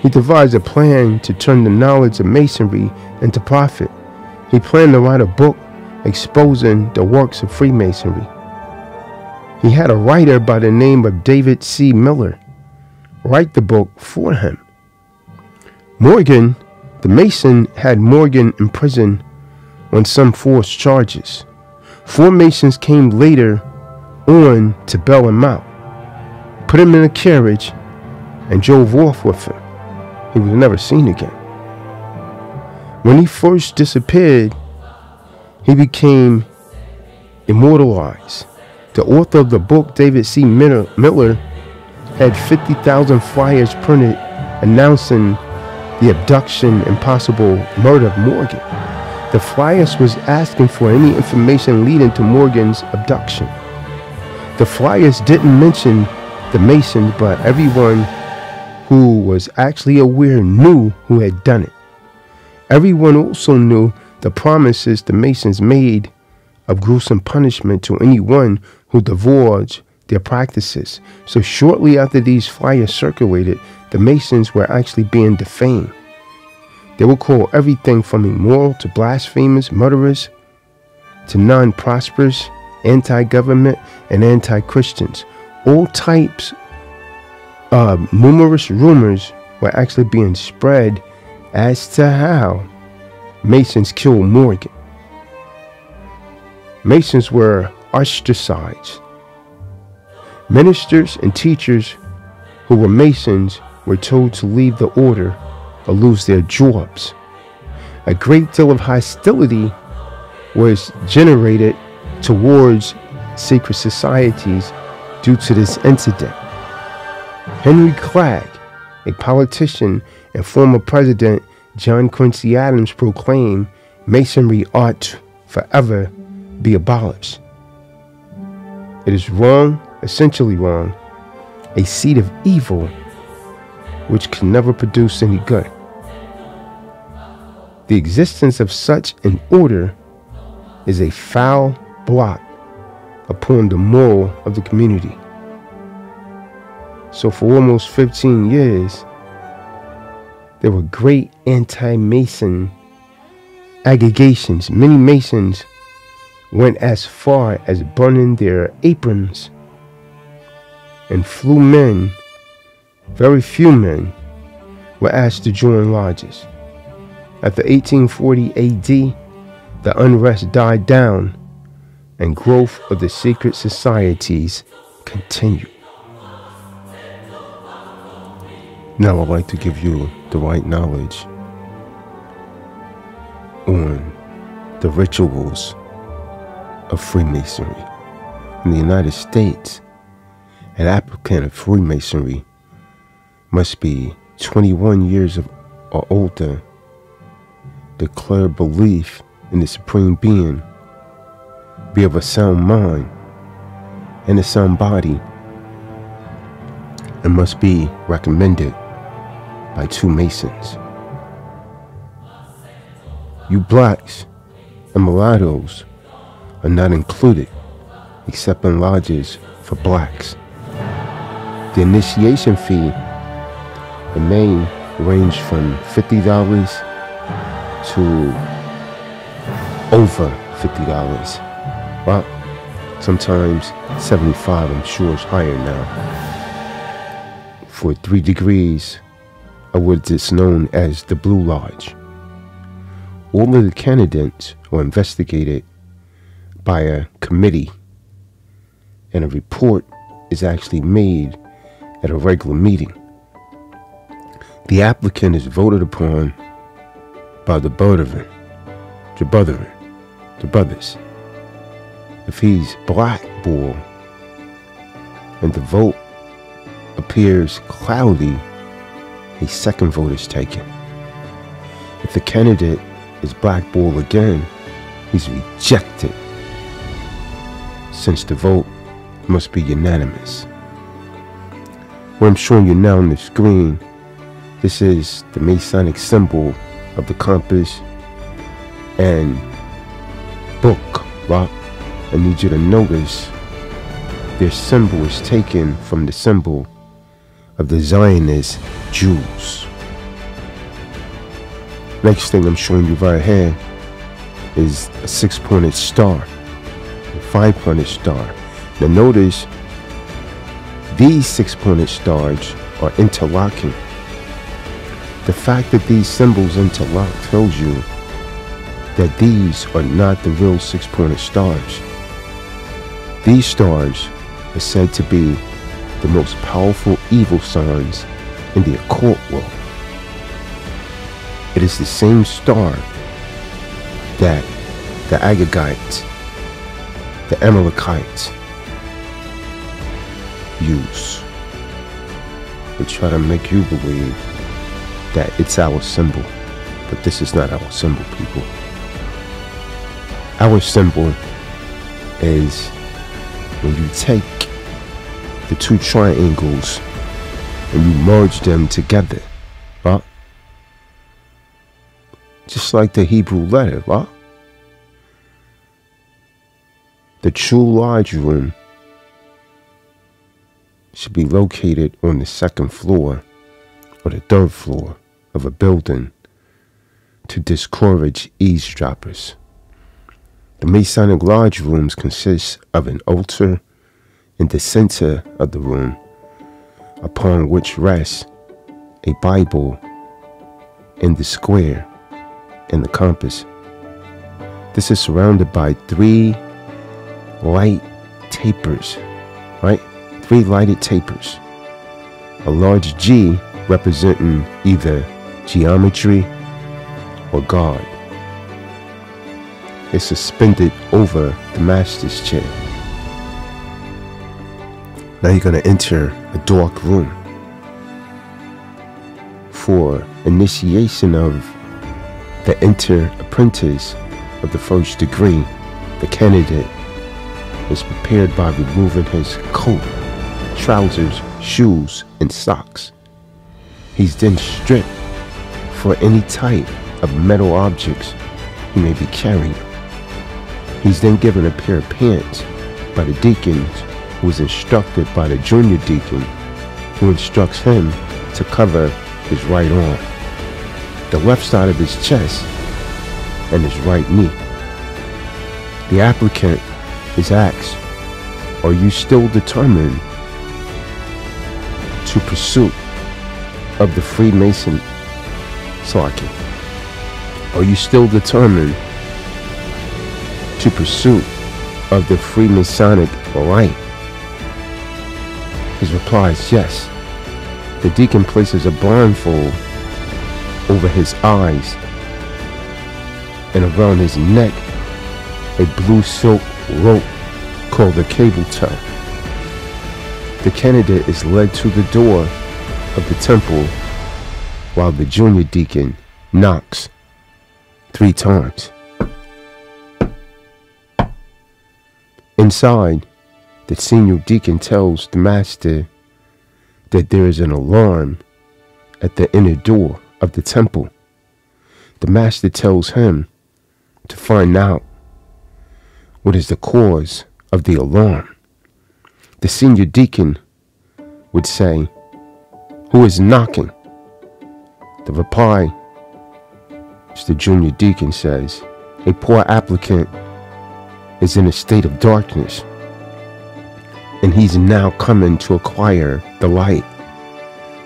He devised a plan to turn the knowledge of Masonry into profit. He planned to write a book exposing the works of Freemasonry. He had a writer by the name of David C. Miller write the book for him. Morgan, the Mason, had Morgan imprisoned on some false charges. Four Masons came later on to bail him out, put him in a carriage, and drove off with him. He was never seen again. When he first disappeared, he became immortalized the author of the book, David C. Miller, had 50,000 flyers printed announcing the abduction and possible murder of Morgan. The flyers was asking for any information leading to Morgan's abduction. The flyers didn't mention the Masons, but everyone who was actually aware knew who had done it. Everyone also knew the promises the Masons made of gruesome punishment to anyone who divulged their practices. So shortly after these flyers circulated, the Masons were actually being defamed. They were called everything from immoral to blasphemous, murderers, to non prosperous, anti government, and anti Christians. All types of numerous rumors were actually being spread as to how Masons killed Morgan. Masons were ostracized. Ministers and teachers who were Masons were told to leave the order or lose their jobs. A great deal of hostility was generated towards secret societies due to this incident. Henry Clay, a politician and former president John Quincy Adams proclaimed Masonry ought forever be abolished. It is wrong, essentially wrong, a seed of evil which can never produce any good. The existence of such an order is a foul blot upon the moral of the community. So, for almost 15 years, there were great anti Mason aggregations. Many Masons went as far as burning their aprons, and few men, very few men, were asked to join lodges. After 1840 AD, the unrest died down and growth of the secret societies continued. Now I'd like to give you the right knowledge on the rituals of Freemasonry. In the United States, an applicant of Freemasonry must be 21 years of, or older, declare belief in the Supreme Being, be of a sound mind and a sound body, and must be recommended by two Masons. You blacks and mulattoes are not included except in lodges for blacks. The initiation fee Maine range from $50 to over $50. Well, sometimes 75 I'm sure is higher now. For three degrees of what is known as the Blue Lodge. All of the candidates were investigated by a committee, and a report is actually made at a regular meeting. The applicant is voted upon by the brethren, the brethren, the brothers. If he's black bull and the vote appears cloudy, a second vote is taken. If the candidate is blackballed again, he's rejected since the vote must be unanimous. What I'm showing you now on the screen, this is the Masonic symbol of the compass and book, right? I need you to notice their symbol is taken from the symbol of the Zionist Jews. Next thing I'm showing you right here is a six-pointed star, a five-pointed star. Now notice these six-pointed stars are interlocking. The fact that these symbols interlock tells you that these are not the real six-pointed stars. These stars are said to be the most powerful evil signs in the occult world. It is the same star that the Agagites, the Amalekites use. They try to make you believe that it's our symbol, but this is not our symbol, people. Our symbol is when you take the two triangles and you merge them together, right? Just like the Hebrew letter, right? The true lodge room should be located on the second floor or the third floor of a building to discourage eavesdroppers. The Masonic Lodge rooms consist of an altar in the center of the room, upon which rests a Bible in the square and the compass. This is surrounded by three light tapers, right? Three lighted tapers. A large G representing either geometry or God. Is suspended over the master's chair. Now you're going to enter a dark room for initiation of the enter apprentice of the first degree. The candidate is prepared by removing his coat, trousers, shoes, and socks. He's then stripped for any type of metal objects he may be carrying. He's then given a pair of pants by the deacon who is instructed by the junior deacon who instructs him to cover his right arm, the left side of his chest, and his right knee. The applicant is asked, are you still determined to pursue of the Freemason circle? Are you still determined to pursue of the Freemasonic light? His reply is yes. The deacon places a blindfold over his eyes and around his neck a blue silk rope called the cable tow. The candidate is led to the door of the temple while the junior deacon knocks three times. Inside, the senior deacon tells the master that there is an alarm at the inner door of the temple. The master tells him to find out what is the cause of the alarm. The senior deacon would say, Who is knocking? The reply, the junior deacon says, a poor applicant is in a state of darkness, and he's now coming to acquire the light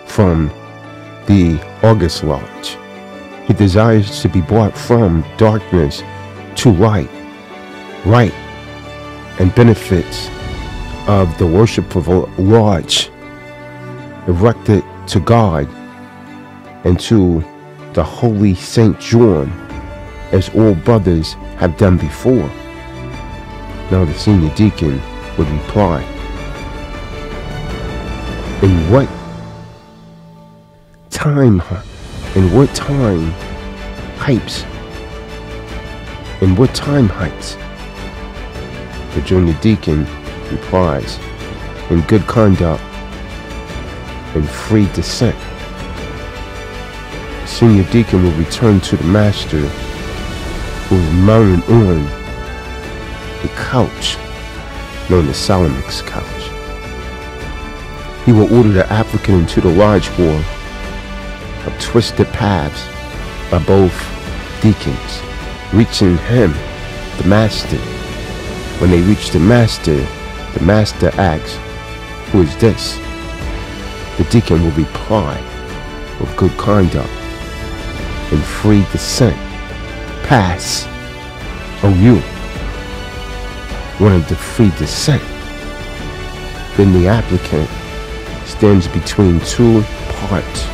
from the August Lodge. He desires to be brought from darkness to light, right, and benefits of the worship of a lodge erected to God and to the holy Saint John, as all brothers have done before. Now the senior deacon would reply, In what time, in what time heights? In what time heights? The junior deacon replies, In good conduct and free descent The senior deacon will return to the master who is mounted on a couch known as Solomon's couch. He will order the applicant into the large hall of twisted paths by both deacons, reaching him, the master. When they reach the master, the master asks, Who is this? The deacon will reply with good conduct and free descent. Pass. Oh, you wanted the free descent. Then the applicant stands between two parts.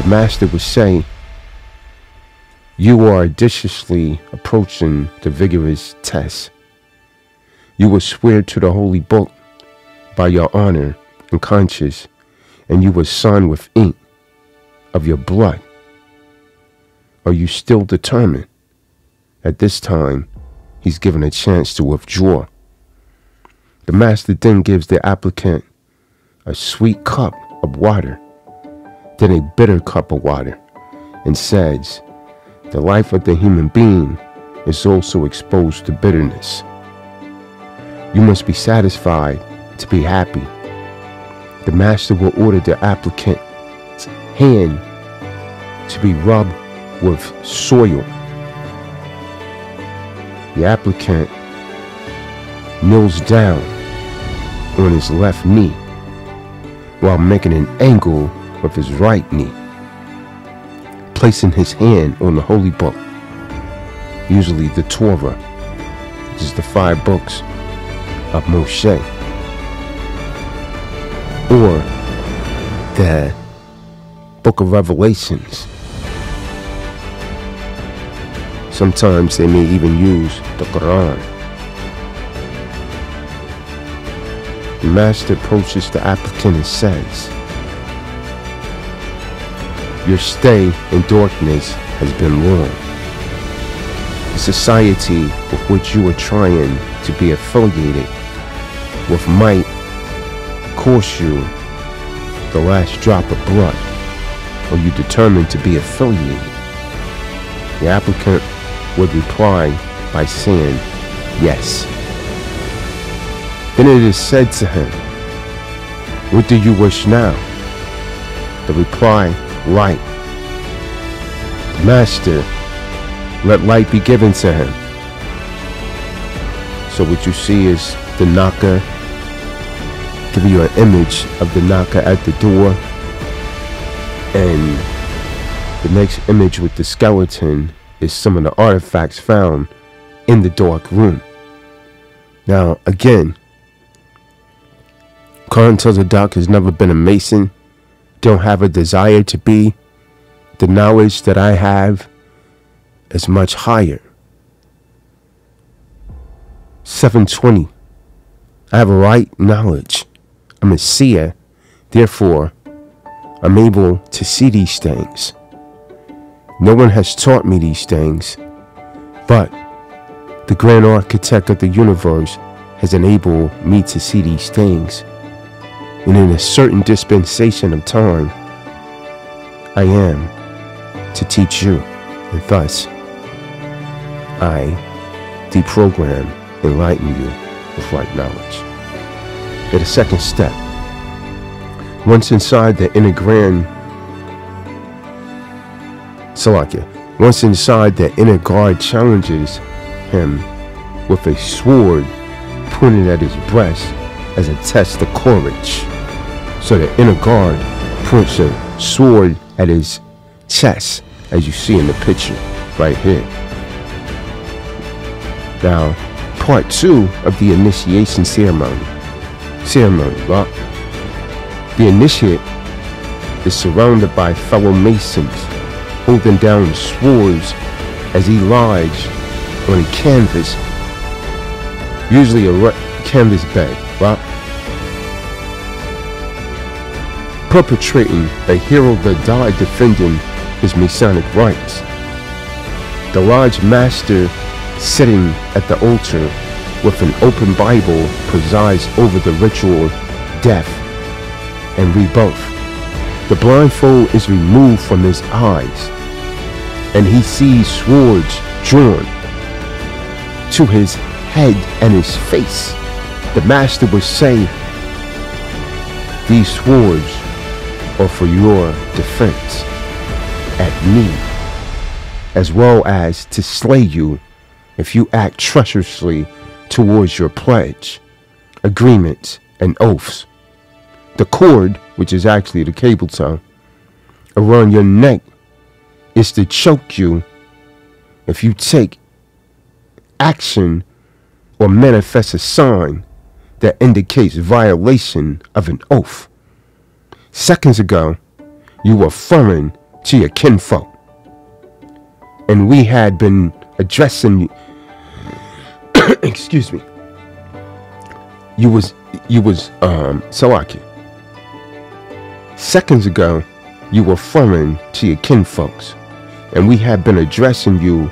The master would say, You are audaciously approaching the vigorous test. You will swear to the holy book by your honor and conscience, and you will sign with ink of your blood are you still determined? At this time, he's given a chance to withdraw. The master then gives the applicant a sweet cup of water, then a bitter cup of water, and says, The life of the human being is also exposed to bitterness. You must be satisfied to be happy. The master will order the applicant's hand to be rubbed with soil. The applicant kneels down on his left knee while making an angle with his right knee, placing his hand on the holy book, usually the Torah, which is the five books of Moshe, or the book of Revelations Sometimes they may even use the Quran. The master approaches the applicant and says, Your stay in darkness has been long. The society with which you are trying to be affiliated with might cost you the last drop of blood. Are you determined to be affiliated? The applicant would reply by saying, Yes. Then it is said to him, What do you wish now? The reply, Light. Master, let light be given to him. So what you see is the knocker, giving you an image of the knocker at the door, and The next image with the skeleton is some of the artifacts found in the dark room. Now, again, Kahan Tazadaq has never been a Mason, don't have a desire to be. The knowledge that I have is much higher. 720. I have a right knowledge. I'm a seer. Therefore, I'm able to see these things. No one has taught me these things, but the grand architect of the universe has enabled me to see these things. And in a certain dispensation of time, I am to teach you, and thus I deprogram, enlighten you with right knowledge. At a second step, once inside the inner grand Salakia, once inside the inner guard challenges him with a sword pointed at his breast as a test of courage. So the inner guard points a sword at his chest, as you see in the picture right here. Now, part two of the initiation ceremony. Ceremony, right? The initiate is surrounded by fellow masons holding down swords as he lies on a canvas, usually a canvas bed, right? Perpetrating a hero that died defending his Masonic rights. The Lodge Master sitting at the altar with an open Bible presides over the ritual death and rebirth. The blindfold is removed from his eyes, and he sees swords drawn to his head and his face. The master would say, These swords are for your defense at need, as well as to slay you if you act treacherously towards your pledge, agreements, and oaths. The cord, which is actually the cable tongue, around your neck is to choke you if you take action or manifest a sign that indicates violation of an oath. Seconds ago, you were foreign to your kinfolk, and we had been addressing you. [COUGHS] excuse me. You was you was um Salaki. Seconds ago, you were foreign to your kinfolks, and we had been addressing you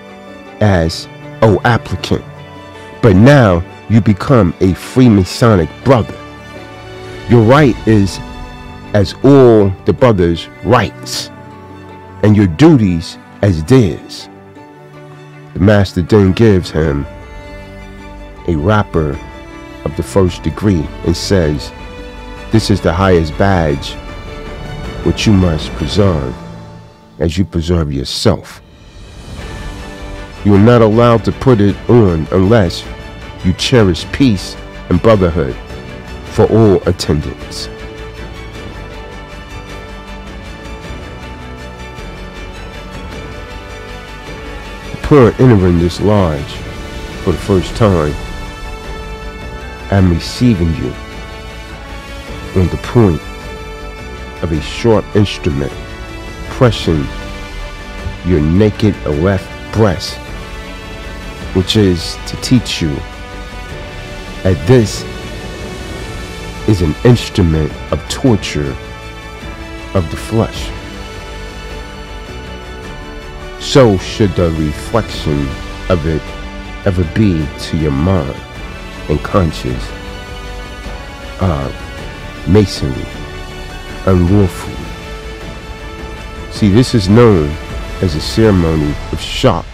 as O applicant. But now you become a Freemasonic brother. Your right is as all the brothers' rights, and your duties as theirs. The master then gives him a wrapper of the first degree and says, This is the highest badge which you must preserve as you preserve yourself. You are not allowed to put it on unless you cherish peace and brotherhood for all attendants. Upon entering this lodge for the first time, I'm receiving you on the point of a sharp instrument pressing your naked left breast, which is to teach you that this is an instrument of torture of the flesh. So should the reflection of it ever be to your mind and conscience of masonry, unlawful. See, this is known as a ceremony of shock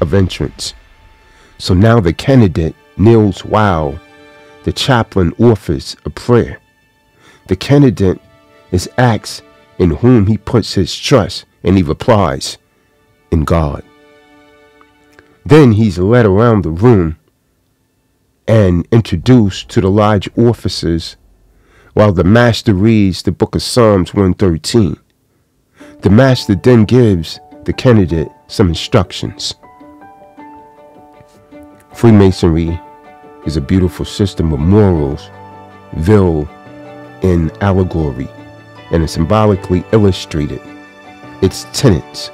of entrance. So now the candidate kneels while the chaplain offers a prayer. The candidate is asked in whom he puts his trust, and he replies, In God. Then he's led around the room and introduced to the lodge officers while the master reads the book of Psalms 113. The master then gives the candidate some instructions. Freemasonry is a beautiful system of morals veiled in allegory and is symbolically illustrated. Its tenets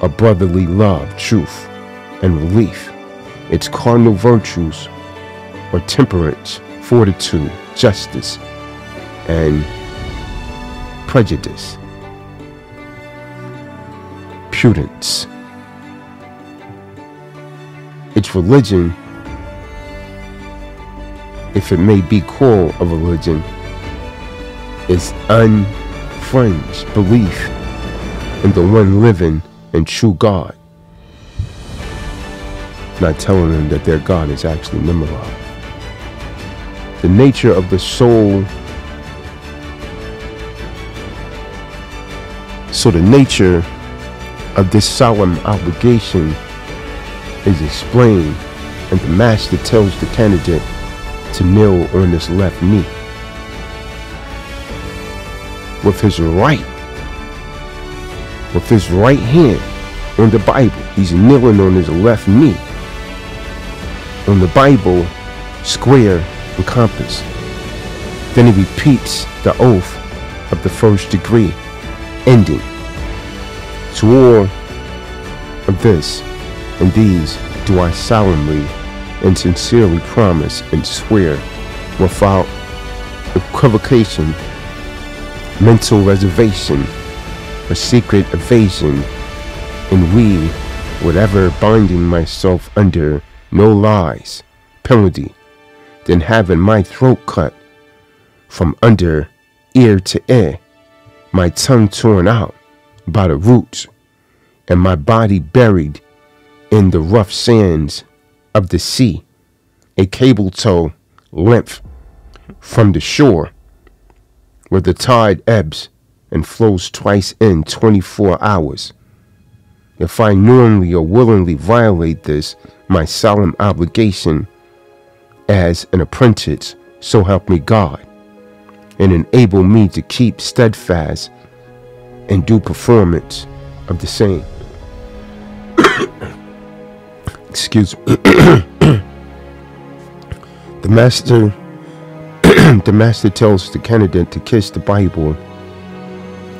are brotherly love, truth, and relief. Its cardinal virtues are temperance, fortitude, justice, and prejudice, prudence. Its religion, if it may be called a religion, is unfringed belief in the one living and true God. Not telling them that their God is actually Nimrod. The nature of the soul. So the nature of this solemn obligation is explained and the master tells the candidate to kneel on his left knee with his right with his right hand on the Bible. He's kneeling on his left knee on the Bible, square and compass. Then he repeats the oath of the first degree, ending. To all of this and these do I solemnly and sincerely promise and swear without equivocation, mental reservation, or secret evasion, and we, whatever binding myself under no lies, penalty, than having my throat cut from under ear to ear, my tongue torn out by the roots, and my body buried in the rough sands of the sea, a cable tow length from the shore, where the tide ebbs and flows twice in 24 hours. If I knowingly or willingly violate this, my solemn obligation as an apprentice, so help me God, and enable me to keep steadfast and due performance of the same. [COUGHS] Excuse me. [COUGHS] the master [COUGHS] the master tells the candidate to kiss the Bible,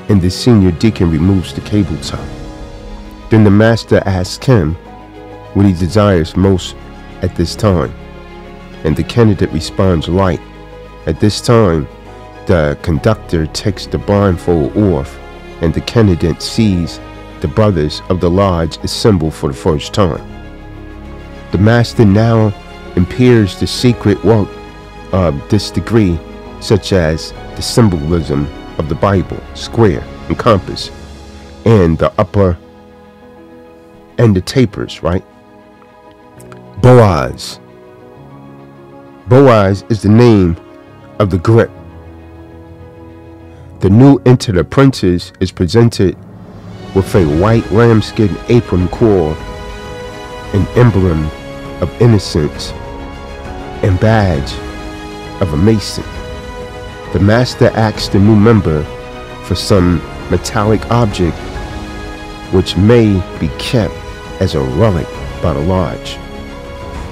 and the senior deacon removes the cable tow. Then the master asks him what he desires most at this time. And the candidate responds light. At this time, the conductor takes the blindfold off, and the candidate sees the brothers of the lodge assemble for the first time. The master now impairs the secret work of this degree, such as the symbolism of the Bible, square and compass, and the upper and the tapers, right? Boaz. Boaz is the name of the grip. The new entered apprentice is presented with a white lambskin apron cord, an emblem of innocence, and badge of a mason. The master asks the new member for some metallic object which may be kept as a relic by the lodge.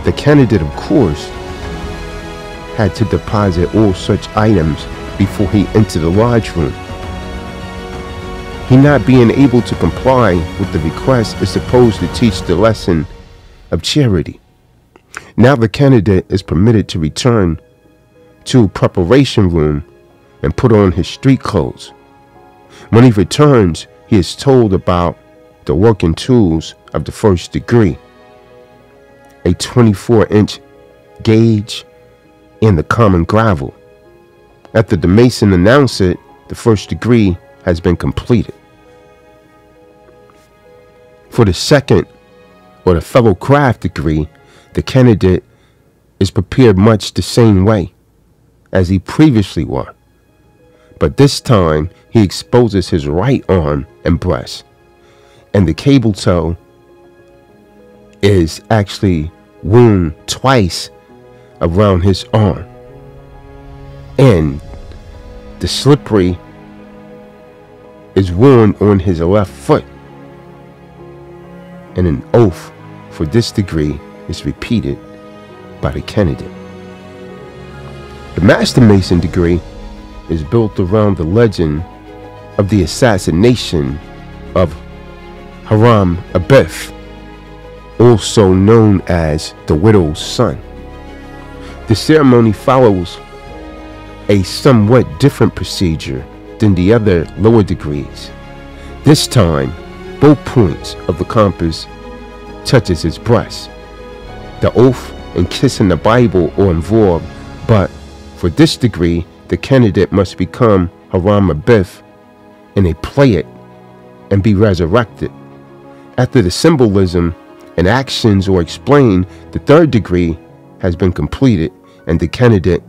The candidate, of course, had to deposit all such items before he entered the lodge room. He not being able to comply with the request is supposed to teach the lesson of charity. Now the candidate is permitted to return to preparation room and put on his street clothes. When he returns, he is told about the working tools of the first degree a 24 inch gauge in the common gavel. After the mason announced it, the first degree has been completed. For the second or the fellow craft degree, the candidate is prepared much the same way as he previously was. But this time he exposes his right arm and breast, and the cable tow is actually wound twice around his arm. And the slippery is worn on his left foot, and an oath for this degree is repeated by the candidate. The Master Mason degree is built around the legend of the assassination of Hiram Abiff, also known as the widow's son. The ceremony follows a somewhat different procedure than the other lower degrees. This time, both points of the compass touches his breast. The oath and kissing the Bible are involved, but for this degree, the candidate must become Hiram Abiff and they play it and be resurrected. After the symbolism and actions are explained, the third degree has been completed and the candidate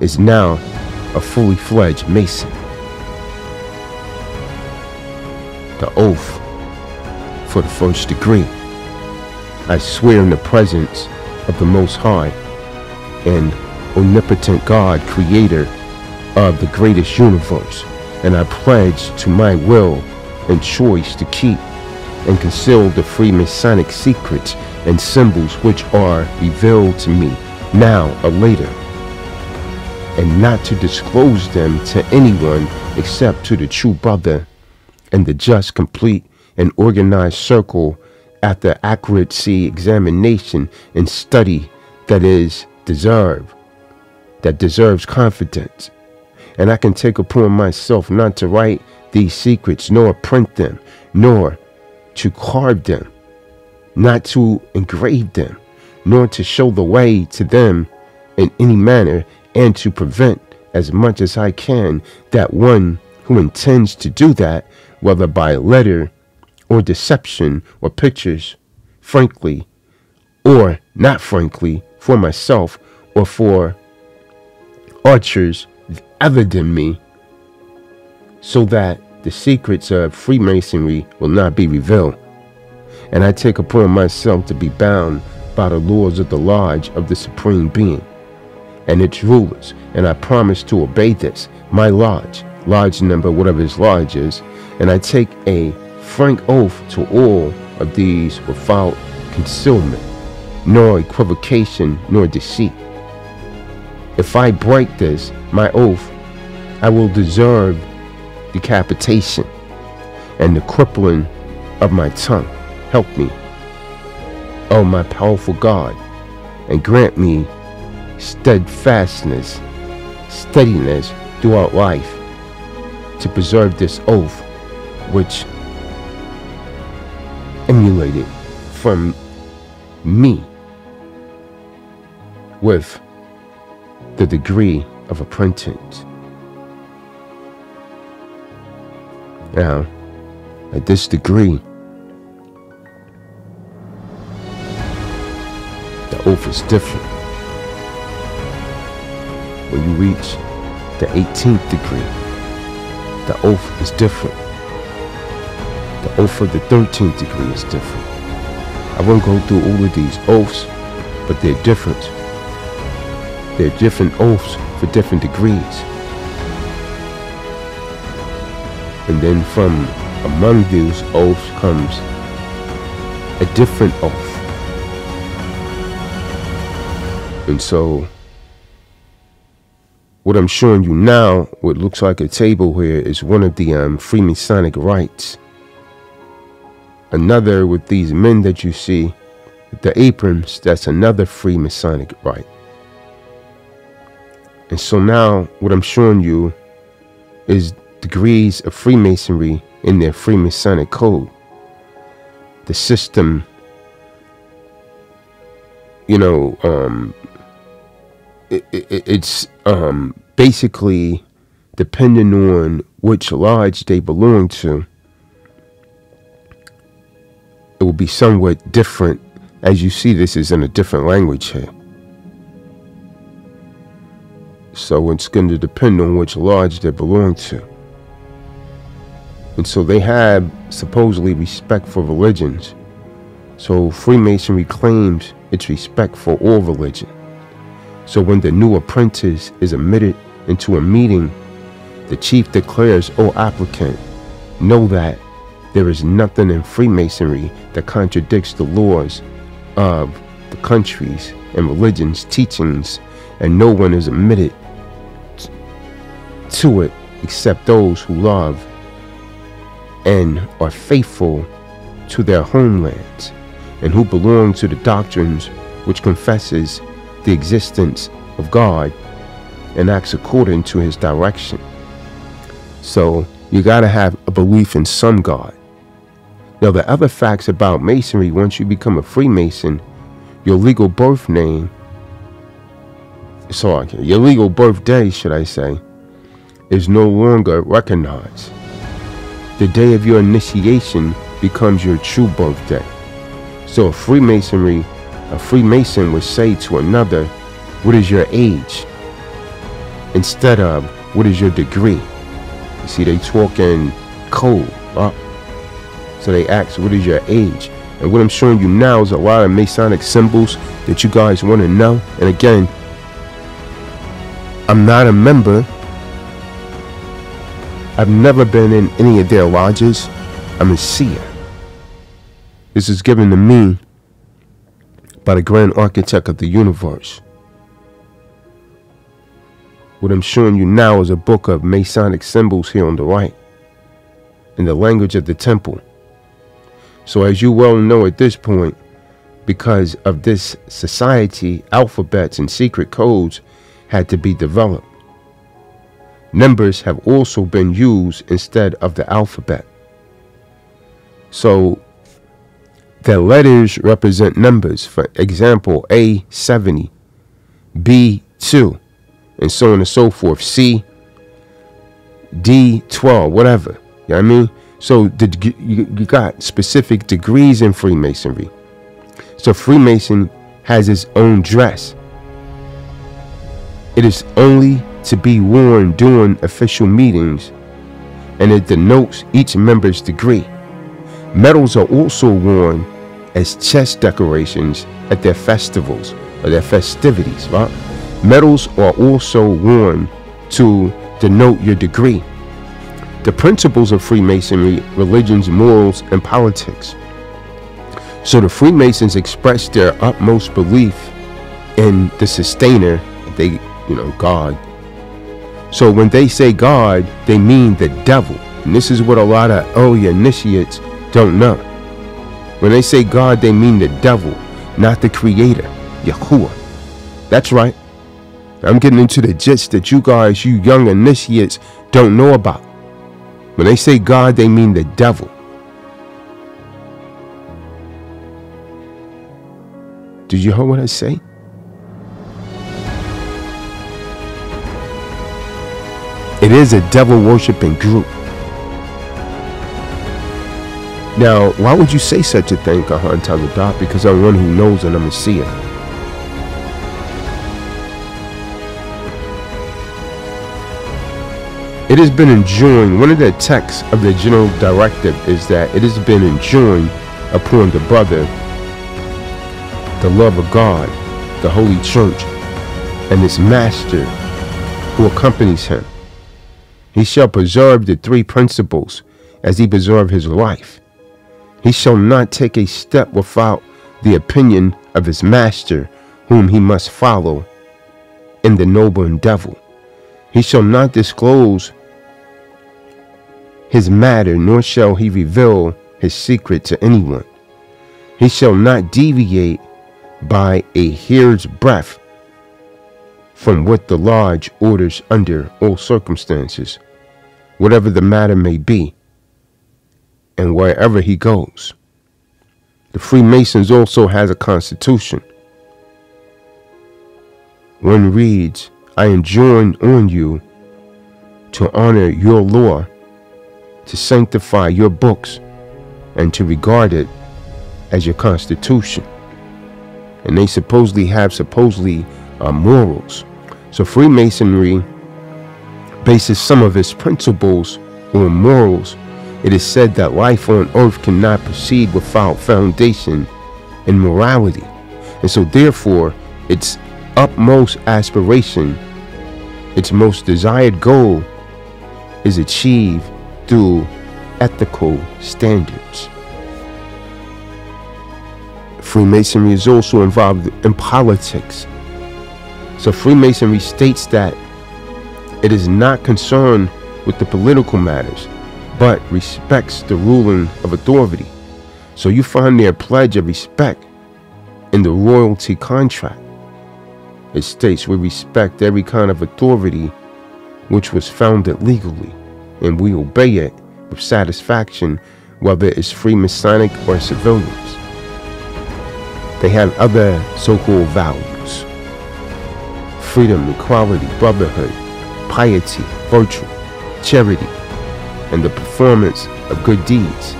is now a fully fledged Mason. The oath for the first degree. I swear in the presence of the Most High and omnipotent God, creator of the greatest universe, and I pledge to my will and choice to keep and conceal the Freemasonic secrets and symbols which are revealed to me now or later, and not to disclose them to anyone except to the true brother and the just, complete, and organized circle after accuracy examination and study that is deserved, that deserves confidence. And I can take upon myself not to write these secrets, nor print them, nor to carve them, not to engrave them, nor to show the way to them in any manner, and to prevent as much as I can that one who intends to do that, whether by letter or deception or pictures, frankly or not frankly, for myself or for archers other than me so that the secrets of Freemasonry will not be revealed. And I take upon myself to be bound by the laws of the Lodge of the Supreme Being and its rulers, and I promise to obey this, my lodge, lodge number, whatever his lodge is, and I take a frank oath to all of these without concealment, nor equivocation, nor deceit. If I break this, my oath, I will deserve decapitation and the crippling of my tongue. Help me, O oh, my powerful God, and grant me steadfastness, steadiness throughout life to preserve this oath which emulated from me with the degree of apprentice. Now, at this degree, the oath is different. When you reach the 18th degree, the oath is different. The oath of the 13th degree is different. I won't go through all of these oaths, but they're different they're different oaths for different degrees. And then from among these oaths comes a different oath. And so, what I'm showing you now, what looks like a table here, is one of the um, Freemasonic rites. Another with these men that you see, the aprons, that's another Freemasonic rite. And so now what I'm showing you is degrees of Freemasonry in their Freemasonic code. The system, you know, um, it, it, it's um, basically depending on which lodge they belong to. It will be somewhat different. As you see, this is in a different language here. So it's going to depend on which lodge they belong to. And so they have supposedly respect for religions. So Freemasonry claims its respect for all religion. So when the new apprentice is admitted into a meeting, the chief declares, O applicant, know that there is nothing in Freemasonry that contradicts the laws of the countries and religions' teachings, and no one is admitted to it except those who love and are faithful to their homelands and who belong to the doctrines which confesses the existence of God and acts according to his direction. So you got to have a belief in some God. Now, the other facts about Masonry, once you become a Freemason, your legal birth name, sorry, your legal birthday, should I say, is no longer recognized. The day of your initiation becomes your true birthday. So, Freemasonry, a Freemason would say to another, What is your age? instead of, What is your degree? You see, they talk in code. Huh? So they ask, What is your age? And what I'm showing you now is a lot of Masonic symbols that you guys want to know. And again, I'm not a member. I've never been in any of their lodges. I'm a seer. This is given to me by the grand architect of the universe. What I'm showing you now is a book of Masonic symbols here on the right in the language of the temple. So, as you well know at this point, because of this society, alphabets and secret codes had to be developed. Numbers have also been used instead of the alphabet. So, the letters represent numbers. For example, A70, B2, and so on and so forth. C, D12, whatever. You know what I mean? So the, you, got specific degrees in Freemasonry. So Freemason has its own dress. It is only to be worn during official meetings, and it denotes each member's degree. Medals are also worn as chess decorations at their festivals or their festivities, right? Medals are also worn to denote your degree. The principles of Freemasonry, religions, morals, and politics. So the Freemasons express their utmost belief in the sustainer, they, you know, God. So when they say God, they mean the devil. And this is what a lot of early initiates don't know. When they say God, they mean the devil, not the creator, Yahuwah. That's right. I'm getting into the gist that you guys, you young initiates, don't know about. When they say God, they mean the devil. Did you hear what I say? It is a devil worshiping group. Now, why would you say such a thing, Kahan Tazadaq? Because I'm one who knows and I'm a seer. It has been enjoined, one of the texts of the general directive is that it has been enjoined upon the brother the love of God, the Holy Church, and his master who accompanies him. He shall preserve the three principles as he preserve his life. He shall not take a step without the opinion of his master, whom he must follow in the noble endeavor. He shall not disclose his matter, nor shall he reveal his secret to anyone. He shall not deviate by a hair's breadth from what the lodge orders under all circumstances, whatever the matter may be and wherever he goes. The Freemasons also has a constitution. One reads, I enjoin on you to honor your law, to sanctify your books, and to regard it as your constitution. And they supposedly have supposedly uh, morals. So Freemasonry bases some of its principles on morals it is said that life on earth cannot proceed without foundation in morality. And so, therefore, its utmost aspiration, its most desired goal, is achieved through ethical standards. Freemasonry is also involved in politics. So Freemasonry states that it is not concerned with the political matters, but respects the ruling of authority. So you find their pledge of respect in the royalty contract. It states we respect every kind of authority which was founded legally, and we obey it with satisfaction, whether it's Freemasonic or civilians. They have other so-called values. Freedom, equality, brotherhood, piety, virtue, charity, and the performance of good deeds.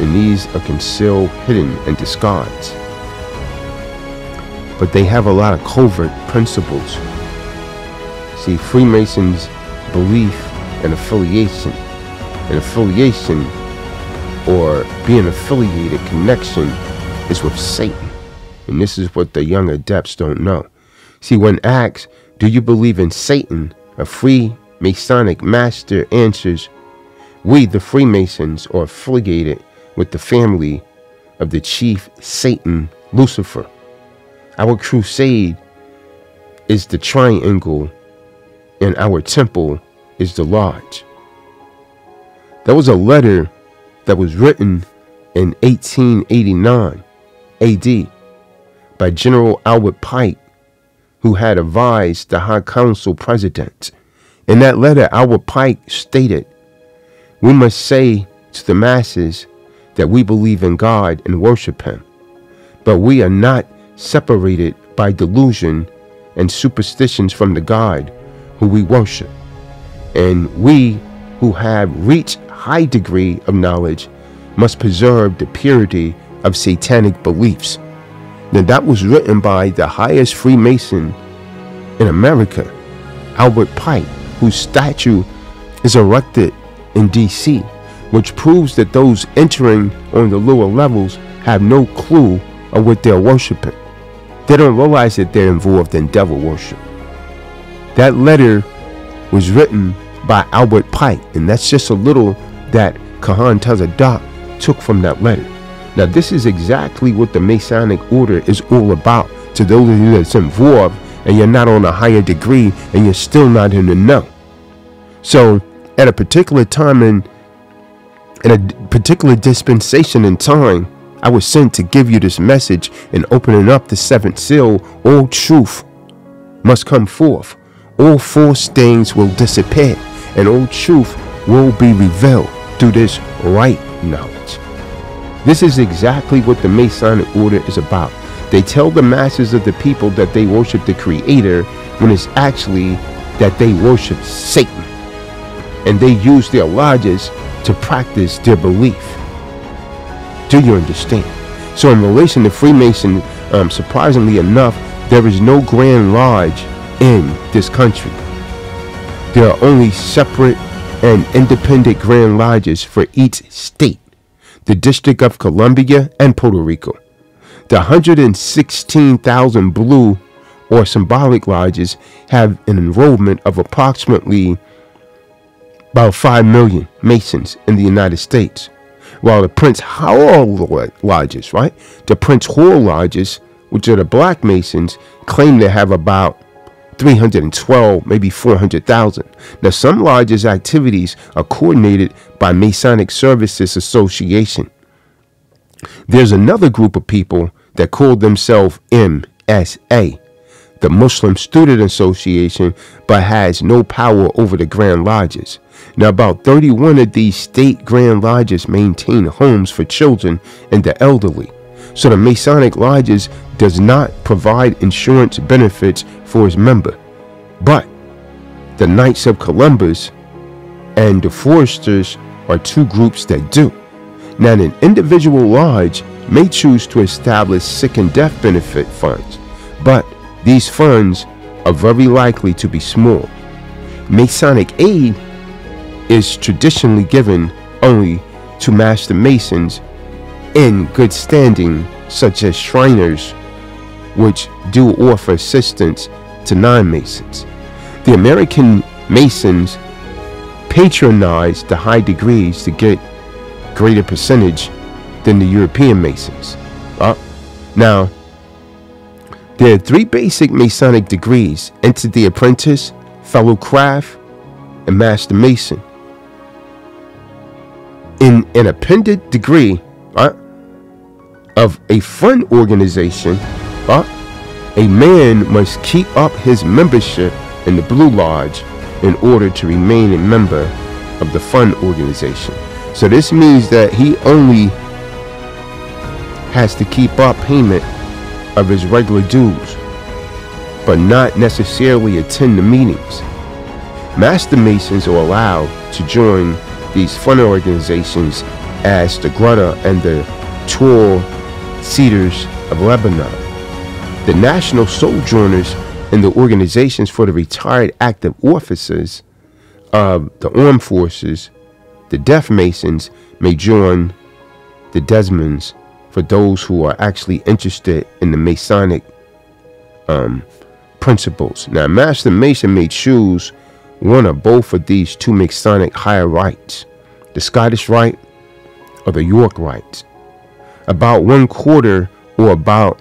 And these are concealed, hidden, and disguised. But they have a lot of covert principles. See, Freemasons' belief and affiliation, an affiliation or being affiliated connection is with Satan. And this is what the young adepts don't know. See, when asked, Do you believe in Satan? a free Masonic master answers, We, the Freemasons, are affiliated with the family of the chief Satan, Lucifer. Our crusade is the triangle, and our temple is the lodge. That was a letter that was written in 1889 AD by General Albert Pike, who had advised the High Council president. In that letter, Albert Pike stated, We must say to the masses that we believe in God and worship Him, but we are not separated by delusion and superstitions from the God who we worship. And we who have reached high degree of knowledge must preserve the purity of satanic beliefs. Now, that was written by the highest Freemason in America, Albert Pike, whose statue is erected in D.C., which proves that those entering on the lower levels have no clue of what they're worshiping. They don't realize that they're involved in devil worship. That letter was written by Albert Pike, and that's just a little that Kahan Doc took from that letter. Now, this is exactly what the Masonic order is all about. To those of you that's involved and you're not on a higher degree and you're still not in the know. So, at a particular time in, in a particular dispensation in time, I was sent to give you this message and opening up the seventh seal, all truth must come forth. All false things will disappear and all truth will be revealed through this right knowledge. This is exactly what the Masonic order is about. They tell the masses of the people that they worship the Creator when it's actually that they worship Satan. And they use their lodges to practice their belief. Do you understand? So, in relation to Freemason, um, surprisingly enough, there is no Grand Lodge in this country. There are only separate and independent Grand Lodges for each state the District of Columbia, and Puerto Rico. The 116,000 blue or symbolic lodges have an enrollment of approximately about 5 million Masons in the United States. While the Prince Hall lodges, right? The Prince Hall lodges, which are the black Masons, claim to have about 312, maybe 400,000. Now, some lodges' activities are coordinated by Masonic Services Association. There's another group of people that call themselves MSA, the Muslim Student Association, but has no power over the Grand Lodges. Now, about 31 of these state Grand Lodges maintain homes for children and the elderly. So the Masonic Lodges does not provide insurance benefits for its member. But the Knights of Columbus and the Foresters are two groups that do. Now, an individual lodge may choose to establish sick and death benefit funds, but these funds are very likely to be small. Masonic aid is traditionally given only to Master Masons in good standing, such as Shriners, which do offer assistance to non Masons. The American Masons patronize the high degrees to get greater percentage than the European Masons. Uh, now, there are three basic Masonic degrees entered the apprentice, fellow craft, and master mason. In an appended degree uh, of a fund organization, uh, a man must keep up his membership in the Blue Lodge in order to remain a member of the fund organization. So this means that he only has to keep up payment of his regular dues, but not necessarily attend the meetings. Master Masons are allowed to join these fund organizations as the Grotto and the Tall Cedars of Lebanon. The National Sojourners and the organizations for the retired active officers of the armed forces, the Deaf Masons, may join the Desmonds for those who are actually interested in the Masonic um, principles. Now, Master Mason may choose one or both of these two Masonic higher rites the Scottish Rite or the York Rite. About one quarter or about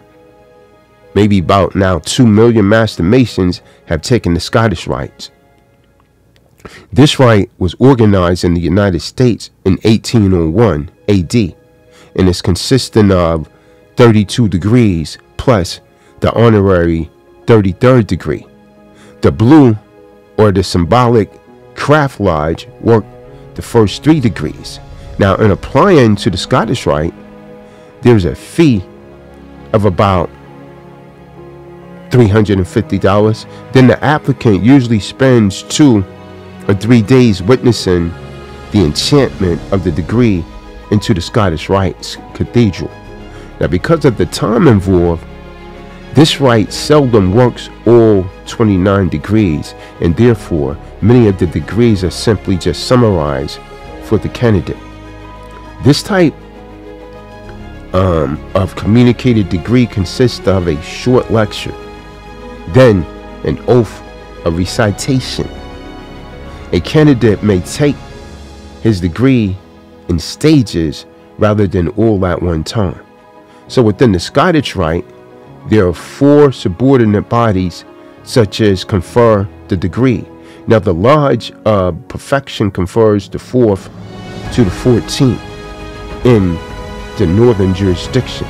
maybe about now 2 million Master Masons have taken the Scottish Rite. This rite was organized in the United States in 1801 AD and is consisting of 32 degrees plus the honorary 33rd degree. The blue or the symbolic craft lodge work the first three degrees. Now, in applying to the Scottish Rite, there's a fee of about $350. Then the applicant usually spends two or three days witnessing the enchantment of the degree into the Scottish Rites Cathedral. Now, because of the time involved, this rite seldom works all 29 degrees, and therefore, many of the degrees are simply just summarized for the candidate. This type um, of communicated degree consists of a short lecture, then an oath a recitation. A candidate may take his degree in stages rather than all at one time. So within the Scottish Rite, there are four subordinate bodies such as confer the degree. Now the Lodge of Perfection confers the fourth to the 14th in the northern jurisdiction.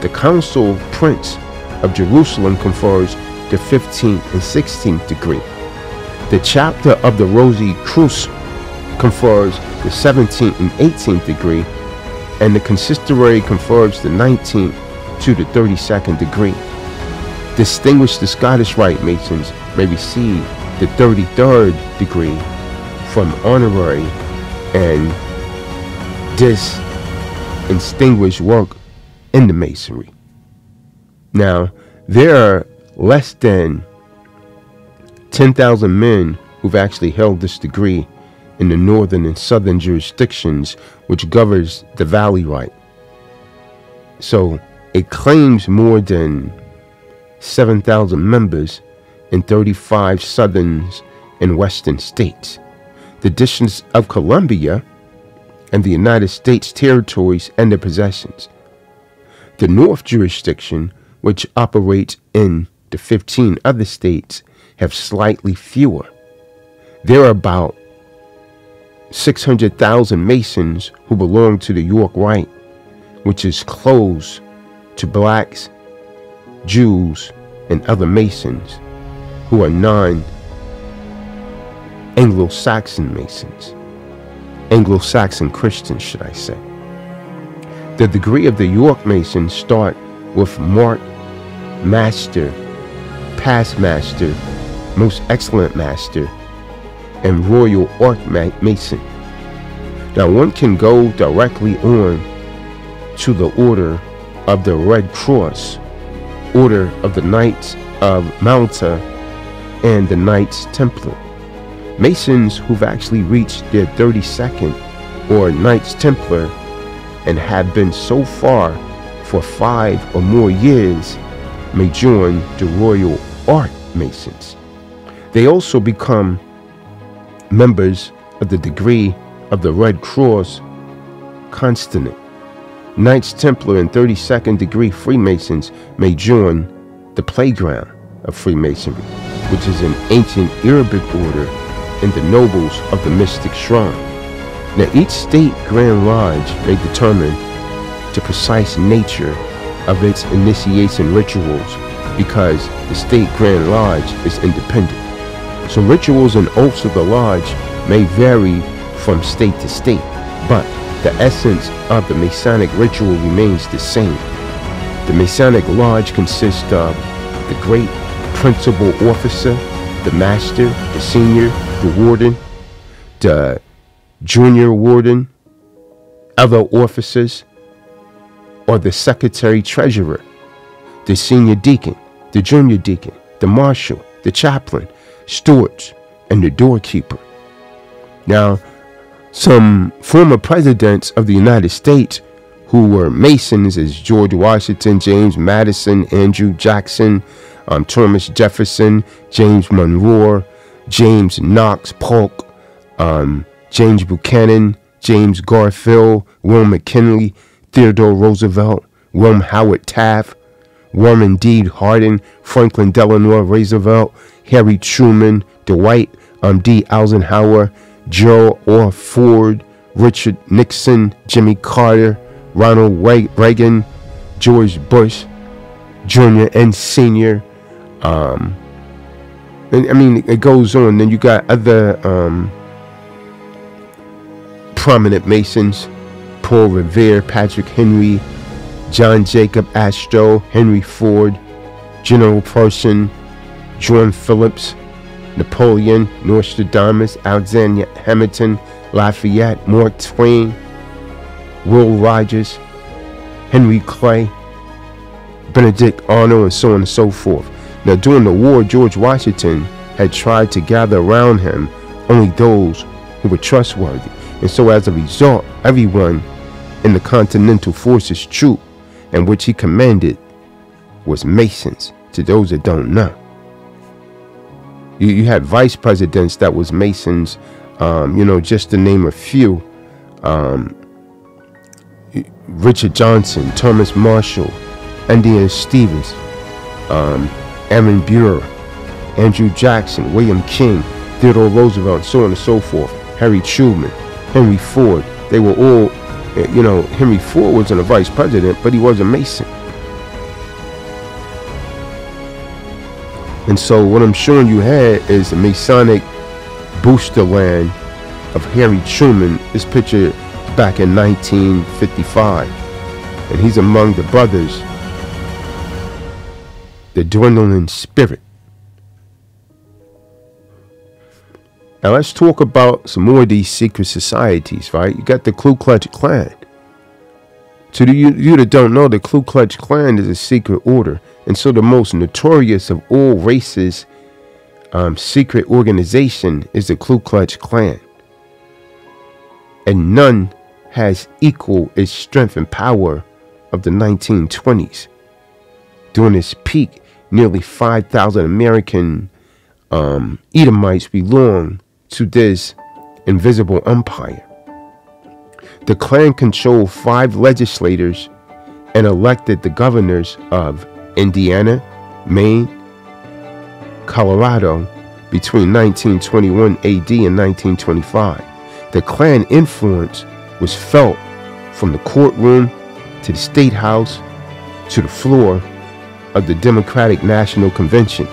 The Council Prince of Jerusalem confers the 15th and 16th degree. The chapter of the Rosy Cruce confers the 17th and 18th degree, and the consistory confers the 19th to the 32nd degree. Distinguished the Scottish Rite Masons may receive the 33rd degree from honorary and distinguished work in the Masonry. Now, there are less than 10,000 men who've actually held this degree in the northern and southern jurisdictions which governs the Valley right. So it claims more than 7,000 members in 35 southern and western states. The District of Columbia and the United States territories and their possessions. The North jurisdiction, which operates in the 15 other states, have slightly fewer. There are about 600,000 Masons who belong to the York Rite, which is closed to blacks, Jews, and other Masons who are non Anglo Saxon Masons. Anglo Saxon Christians, should I say. The degree of the York Masons start with Mark, Master, Past Master, Most Excellent Master, and Royal Arch Mason. Now one can go directly on to the Order of the Red Cross, Order of the Knights of Malta, and the Knights Templar. Masons who've actually reached their 32nd or Knights Templar and have been so far for five or more years may join the Royal Art Masons. They also become members of the degree of the Red Cross consonant. Knights Templar and 32nd degree Freemasons may join the playground of Freemasonry, which is an ancient Arabic order and the nobles of the mystic shrine. Now, each state Grand Lodge may determine the precise nature of its initiation rituals because the state Grand Lodge is independent. So rituals and oaths of the lodge may vary from state to state, but the essence of the Masonic ritual remains the same. The Masonic lodge consists of the great principal officer, the master, the senior, the warden, the junior warden, other officers, or the secretary treasurer, the senior deacon, the junior deacon, the marshal, the chaplain, stewards, and the doorkeeper. Now, some former presidents of the United States who were Masons as George Washington, James Madison, Andrew Jackson, um, Thomas Jefferson, James Monroe, James Knox Polk, um, James Buchanan, James Garfield, Will McKinley, Theodore Roosevelt, William Howard Taft, Warren D. Harding, Franklin Delano Roosevelt, Harry Truman, Dwight um, D. Eisenhower, Joe Orr Ford, Richard Nixon, Jimmy Carter, Ronald Reagan, George Bush Jr. and Sr. Um, and, I mean, it goes on. Then you got other um, prominent Masons Paul Revere, Patrick Henry, John Jacob Astor, Henry Ford, General Person, John Phillips, Napoleon, Nostradamus, Alexander Hamilton, Lafayette, Mark Twain, Will Rogers, Henry Clay, Benedict Arnold, and so on and so forth. Now, during the war, George Washington had tried to gather around him only those who were trustworthy. And so, as a result, everyone in the Continental Forces troop in which he commanded was Masons, to those that don't know. You, you had vice presidents that was Masons, um, you know, just to name a few. Um, Richard Johnson, Thomas Marshall, Indian Stevens, um, Aaron Burr, Andrew Jackson, William King, Theodore Roosevelt, and so on and so forth, Harry Truman, Henry Ford. They were all, Eh, you know, Henry Ford wasn't a vice president, but he was a Mason. And so what I'm showing you here is the Masonic booster land of Harry Truman This picture back in 1955. And he's among the brothers, the dwindling spirit. Now let's talk about some more of these secret societies, right? You got the Ku Klux Klan. To you, you that don't know, the Ku Klux Klan is a secret order and so the most notorious of all races um, secret organization is the Ku Klux Klan. And none has equal its strength and power of the 1920s. During its peak, nearly 5,000 American um, Edomites belonged to this invisible empire. The Klan controlled five legislators and elected the governors of Indiana, Maine, Colorado between 1921 AD and 1925. The Klan influence was felt from the courtroom to the state house to the floor of the Democratic National Convention.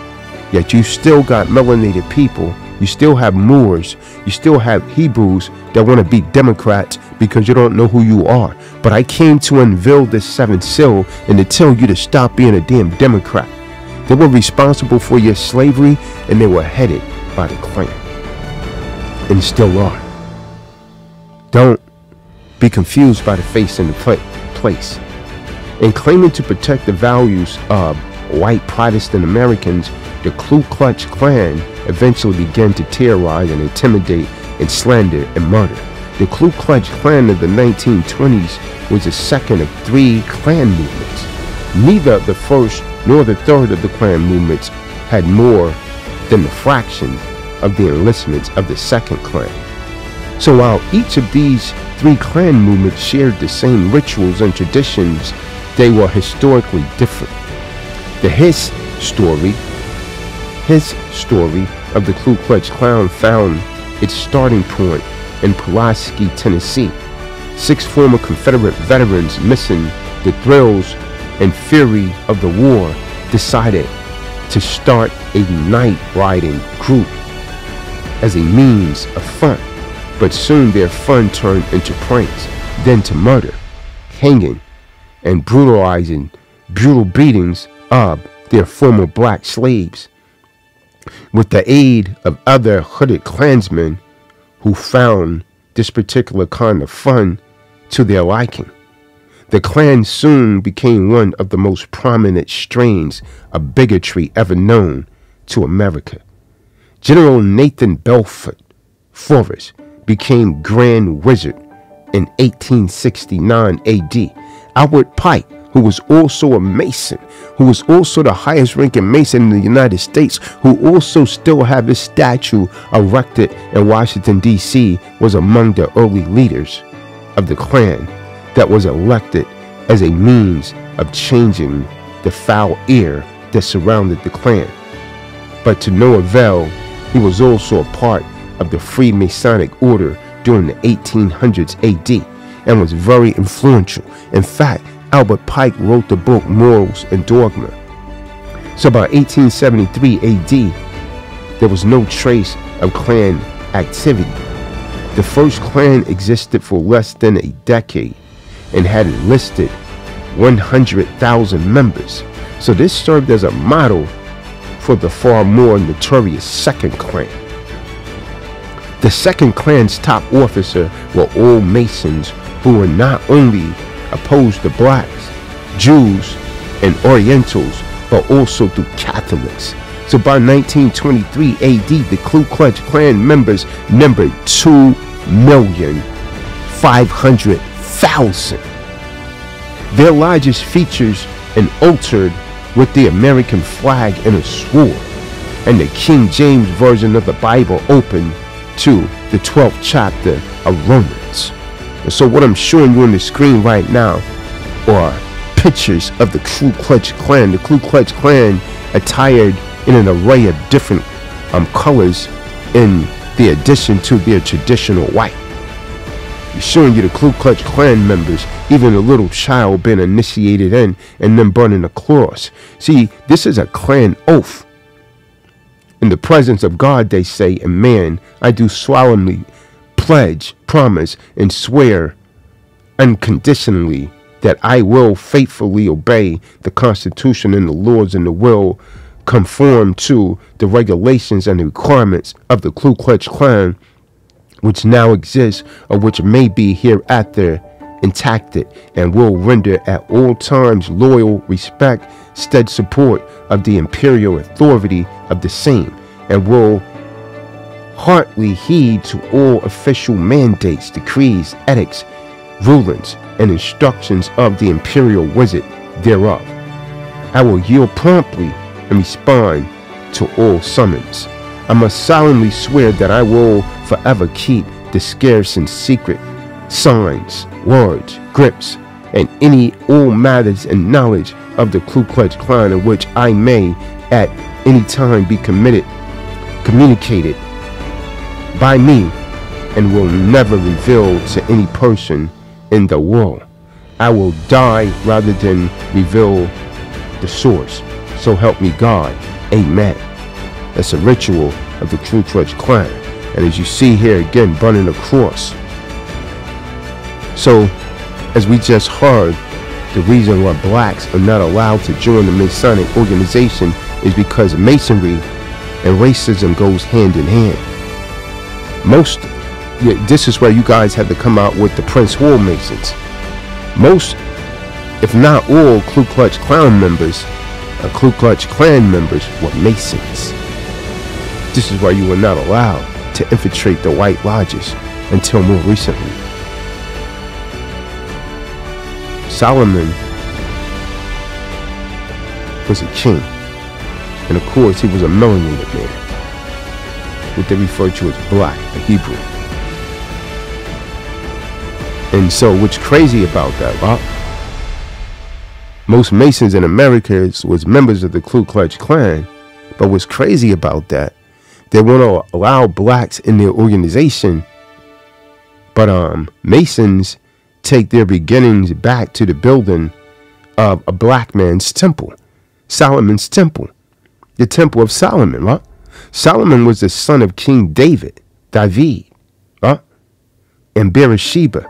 Yet you still got melanated people, you still have Moors, you still have Hebrews that want to be Democrats because you don't know who you are. But I came to unveil this seventh seal and to tell you to stop being a damn Democrat. They were responsible for your slavery and they were headed by the Klan. And still are. Don't be confused by the face and the place. In claiming to protect the values of white Protestant Americans, the Ku Klux Klan eventually began to terrorize and intimidate and slander and murder. The Ku Klux Klan of the 1920s was the second of three Klan movements. Neither the first nor the third of the Klan movements had more than the fraction of the enlistments of the second Klan. So while each of these three Klan movements shared the same rituals and traditions, they were historically different. The His story, his story of the Ku Klux Klan found its starting point in Pulaski, Tennessee. Six former Confederate veterans missing the thrills and fury of the war decided to start a night riding group as a means of fun. But soon their fun turned into pranks, then to murder, hanging, and brutalizing, brutal beatings of their former black slaves. With the aid of other hooded Klansmen who found this particular kind of fun to their liking. The Klan soon became one of the most prominent strains of bigotry ever known to America. General Nathan Bedford Forrest became Grand Wizard in 1869 AD. Albert Pike, who was also a Mason, who was also the highest ranking Mason in the United States, who also still have his statue erected in Washington, D.C., was among the early leaders of the Klan that was elected as a means of changing the foul air that surrounded the Klan. But to no avail, he was also a part of the Freemasonic order during the 1800s AD and was very influential. In fact, Albert Pike wrote the book Morals and Dogma. So by 1873 AD, there was no trace of Klan activity. The first Klan existed for less than a decade and had enlisted 100,000 members. So this served as a model for the far more notorious Second Klan. The Second Klan's top officer were all Masons who were not only opposed to blacks, Jews, and Orientals, but also to Catholics. So by 1923 AD, the Ku Klux Klan members numbered 2,500,000. Their largest features an altered with the American flag and a sword, and the King James Version of the Bible open to the 12th chapter of Romans. So what I'm showing you on the screen right now are pictures of the Ku Klux Klan. The Ku Klux Klan attired in an array of different um, colors in the addition to their traditional white. He's showing you the Ku Klux Klan members, even a little child being initiated in and then burning a cross. See, this is a Klan oath. In the presence of God, they say, and man, I do solemnly pledge, promise, and swear unconditionally that I will faithfully obey the Constitution and the laws and the will conform to the regulations and the requirements of the Ku Klux Klan, which now exists or which may be hereafter intacted and will render at all times loyal respect, stead support of the imperial authority of the same, and will heartily heed to all official mandates, decrees, edicts, rulings, and instructions of the imperial wizard thereof. I will yield promptly and respond to all summons. I must solemnly swear that I will forever keep the scarce and secret signs, words, grips, and any all matters and knowledge of the Ku Klux Klan in which I may at any time be committed, communicated by me, and will never reveal to any person in the world. I will die rather than reveal the source. So help me God. Amen. That's a ritual of the Ku Klux Klan. And as you see here again, burning a cross. So, as we just heard, the reason why blacks are not allowed to join the Masonic organization is because Masonry and racism goes hand in hand. Most, this is where you guys had to come out with the Prince Hall Masons. Most, if not all, Ku Klux Klan members, uh, Ku Klux Klan members were Masons. This is why you were not allowed to infiltrate the White Lodges until more recently. Solomon was a king, and of course he was a melanated man, what they refer to as black, a Hebrew. And so what's crazy about that, right? Most Masons in America was members of the Ku Klux Klan. But what's crazy about that, they want to allow blacks in their organization. But um, Masons take their beginnings back to the building of a black man's temple, Solomon's temple, the temple of Solomon, right? Solomon was the son of King David, David, right? And Bathsheba.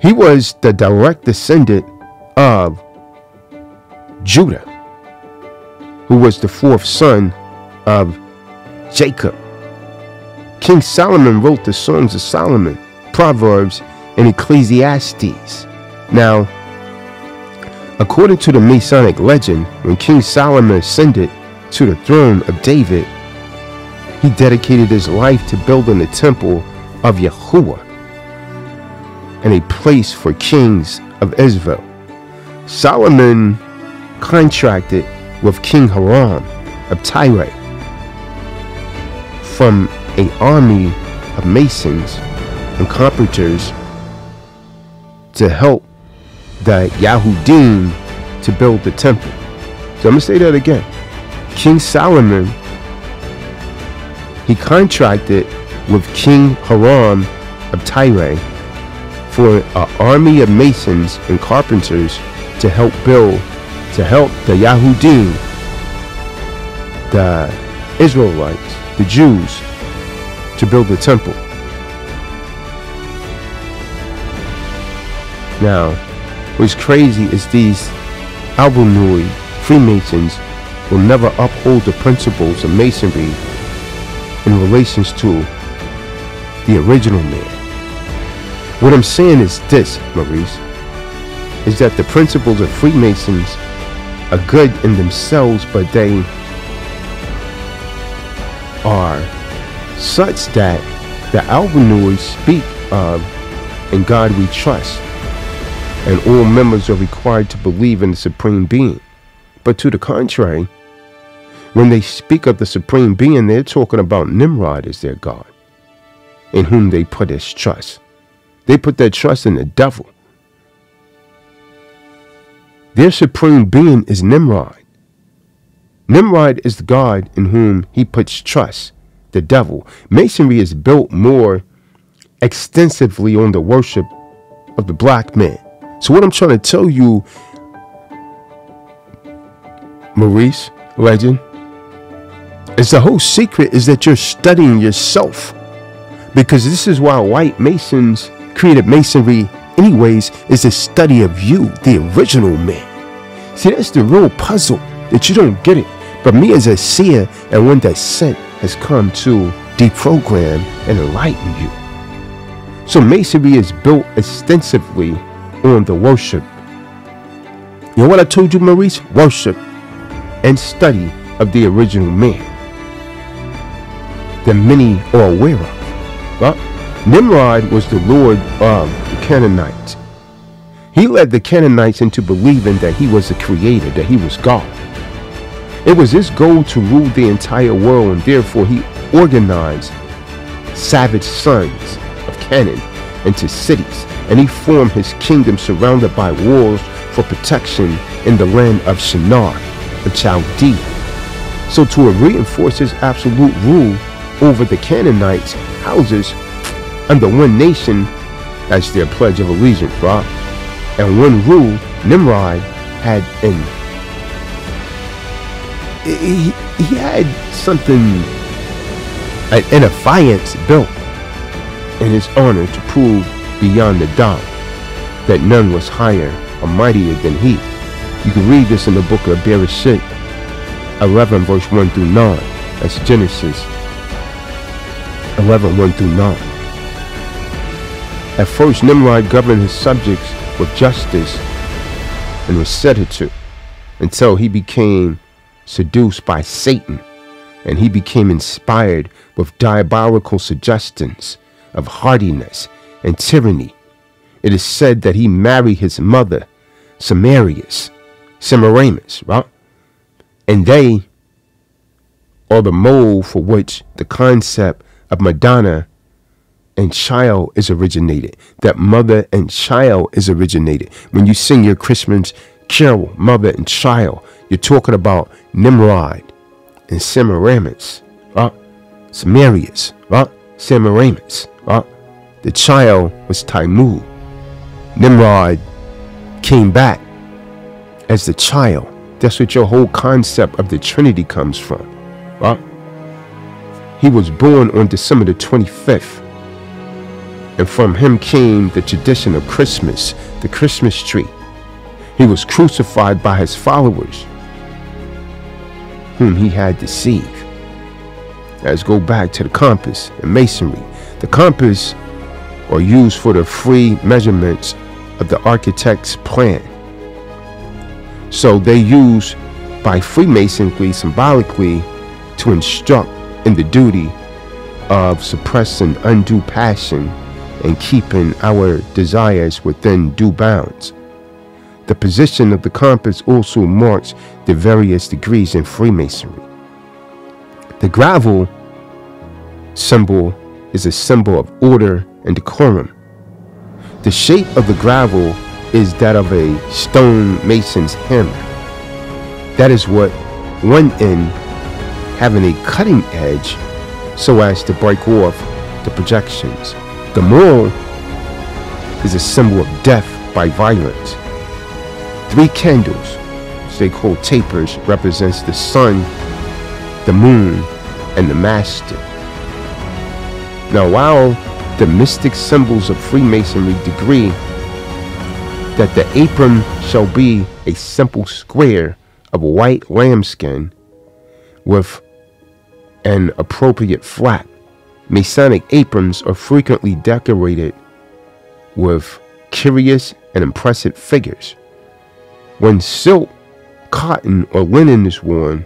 He was the direct descendant of Judah, who was the fourth son of Jacob. King Solomon wrote the Songs of Solomon, Proverbs, and Ecclesiastes. Now, according to the Masonic legend, when King Solomon ascended to the throne of David, he dedicated his life to building the temple of Yahuwah and a place for kings of Israel. Solomon contracted with King Hiram of Tyre from an army of masons and carpenters to help the Yahudim to build the temple. So I'm going to say that again. King Solomon, he contracted with King Hiram of Tyre for an army of masons and carpenters to help build, to help the Yahudim, the Israelites, the Jews, to build the temple. Now, what's crazy is these Albanui Freemasons will never uphold the principles of Masonry in relations to the original man. What I'm saying is this, Maurice is that the principles of Freemasons are good in themselves, but they are such that the Albanese speak of in God we trust, and all members are required to believe in the Supreme Being. But to the contrary, when they speak of the Supreme Being, they're talking about Nimrod as their God, in whom they put his trust. They put their trust in the devil. Their supreme being is Nimrod. Nimrod is the God in whom he puts trust, the devil. Masonry is built more extensively on the worship of the black man. So, what I'm trying to tell you, Maurice, legend, is the whole secret is that you're studying yourself. Because this is why white Masons created Masonry anyways, is the study of you, the original man. See, that's the real puzzle that you don't get it. But me as a seer and one that sent has come to deprogram and enlighten you. So Masonry is built extensively on the worship. You know what I told you, Maurice? Worship and study of the original man that many are aware of. Well, Nimrod was the lord of the Canaanites. He led the Canaanites into believing that he was the creator, that he was God. It was his goal to rule the entire world, and therefore he organized savage sons of Canaan into cities, and he formed his kingdom surrounded by walls for protection in the land of Shinar, the Chaldea. So to reinforce his absolute rule over the Canaanites' houses under one nation as their pledge of allegiance, right? And one rule Nimrod had in he, he had something an affiance built in his honor to prove beyond a doubt that none was higher or mightier than he. You can read this in the book of Bereshit 11 verse 1 through 9. That's Genesis 11 1 through 9. At first, Nimrod governed his subjects with justice and was said to until he became seduced by Satan and he became inspired with diabolical suggestions of hardiness and tyranny. It is said that he married his mother, Semiramis, Semiramis, right? And they are the mold for which the concept of Madonna and child is originated. That mother and child is originated. When you sing your Christmas carol, mother and child, you're talking about Nimrod and Semiramis, right? Samarias, right? Semiramis, right? The child was Tammuz. Nimrod came back as the child. That's what your whole concept of the Trinity comes from, right? He was born on December the 25th. And from him came the tradition of Christmas, the Christmas tree. He was crucified by his followers, whom he had deceived. Let's go back to the compass and masonry. The compass are used for the free measurements of the architect's plan. So they use by Freemasonry symbolically to instruct in the duty of suppressing undue passion and keeping our desires within due bounds. The position of the compass also marks the various degrees in Freemasonry. The gavel symbol is a symbol of order and decorum. The shape of the gavel is that of a stone mason's hammer. That is what one end having a cutting edge so as to break off the projections. The moral is a symbol of death by violence. Three candles, which they call tapers, represents the sun, the moon, and the master. Now while the mystic symbols of Freemasonry degree that the apron shall be a simple square of white lambskin with an appropriate flap. Masonic aprons are frequently decorated with curious and impressive figures. When silk, cotton, or linen is worn,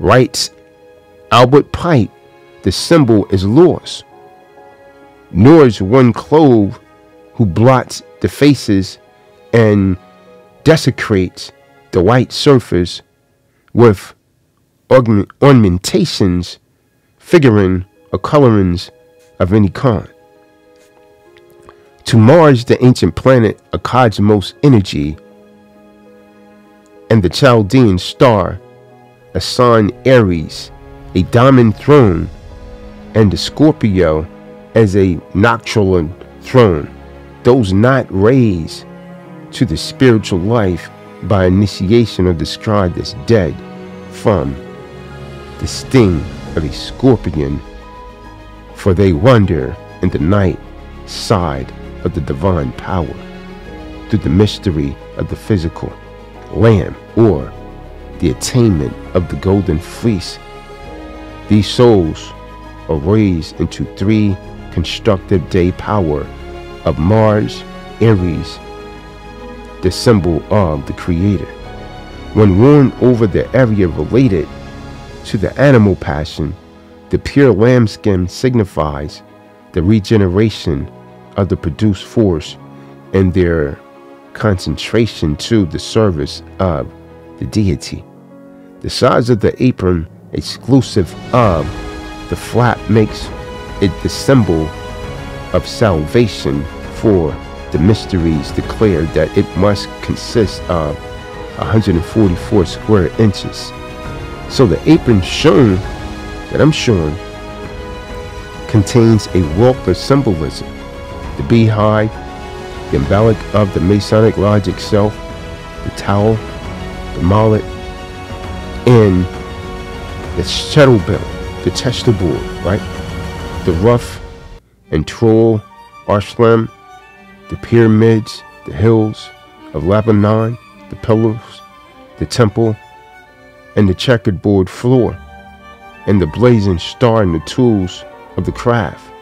writes Albert Pike, the symbol is lost nor is one clove who blots the faces and desecrates the white surface with ornamentations, figuring or colorings of any kind. To Mars, the ancient planet, a cosmos energy, and the Chaldean star, assigned Aries, a diamond throne, and the Scorpio, as a nocturnal throne, those not raised to the spiritual life by initiation are described as dead from the sting of a scorpion, for they wander in the night side of the divine power through the mystery of the physical lamb or the attainment of the golden fleece. These souls are raised into three constructive day power of Mars, Aries, the symbol of the Creator. When worn over the area related to the animal passion, the pure lambskin signifies the regeneration of the produced force and their concentration to the service of the deity. The size of the apron, exclusive of the flap, makes it the symbol of salvation for the mysteries declared that it must consist of 144 square inches. So the apron shown that I'm showing contains a wealth of symbolism. The beehive, the embellic of the Masonic Lodge itself, the towel, the mallet, and the shuttle belt, the trestle board, right? the rough and troll Ashram, the pyramids, the hills of Lebanon, the pillars, the temple, and the checkered board floor, and the blazing star and the tools of the craft.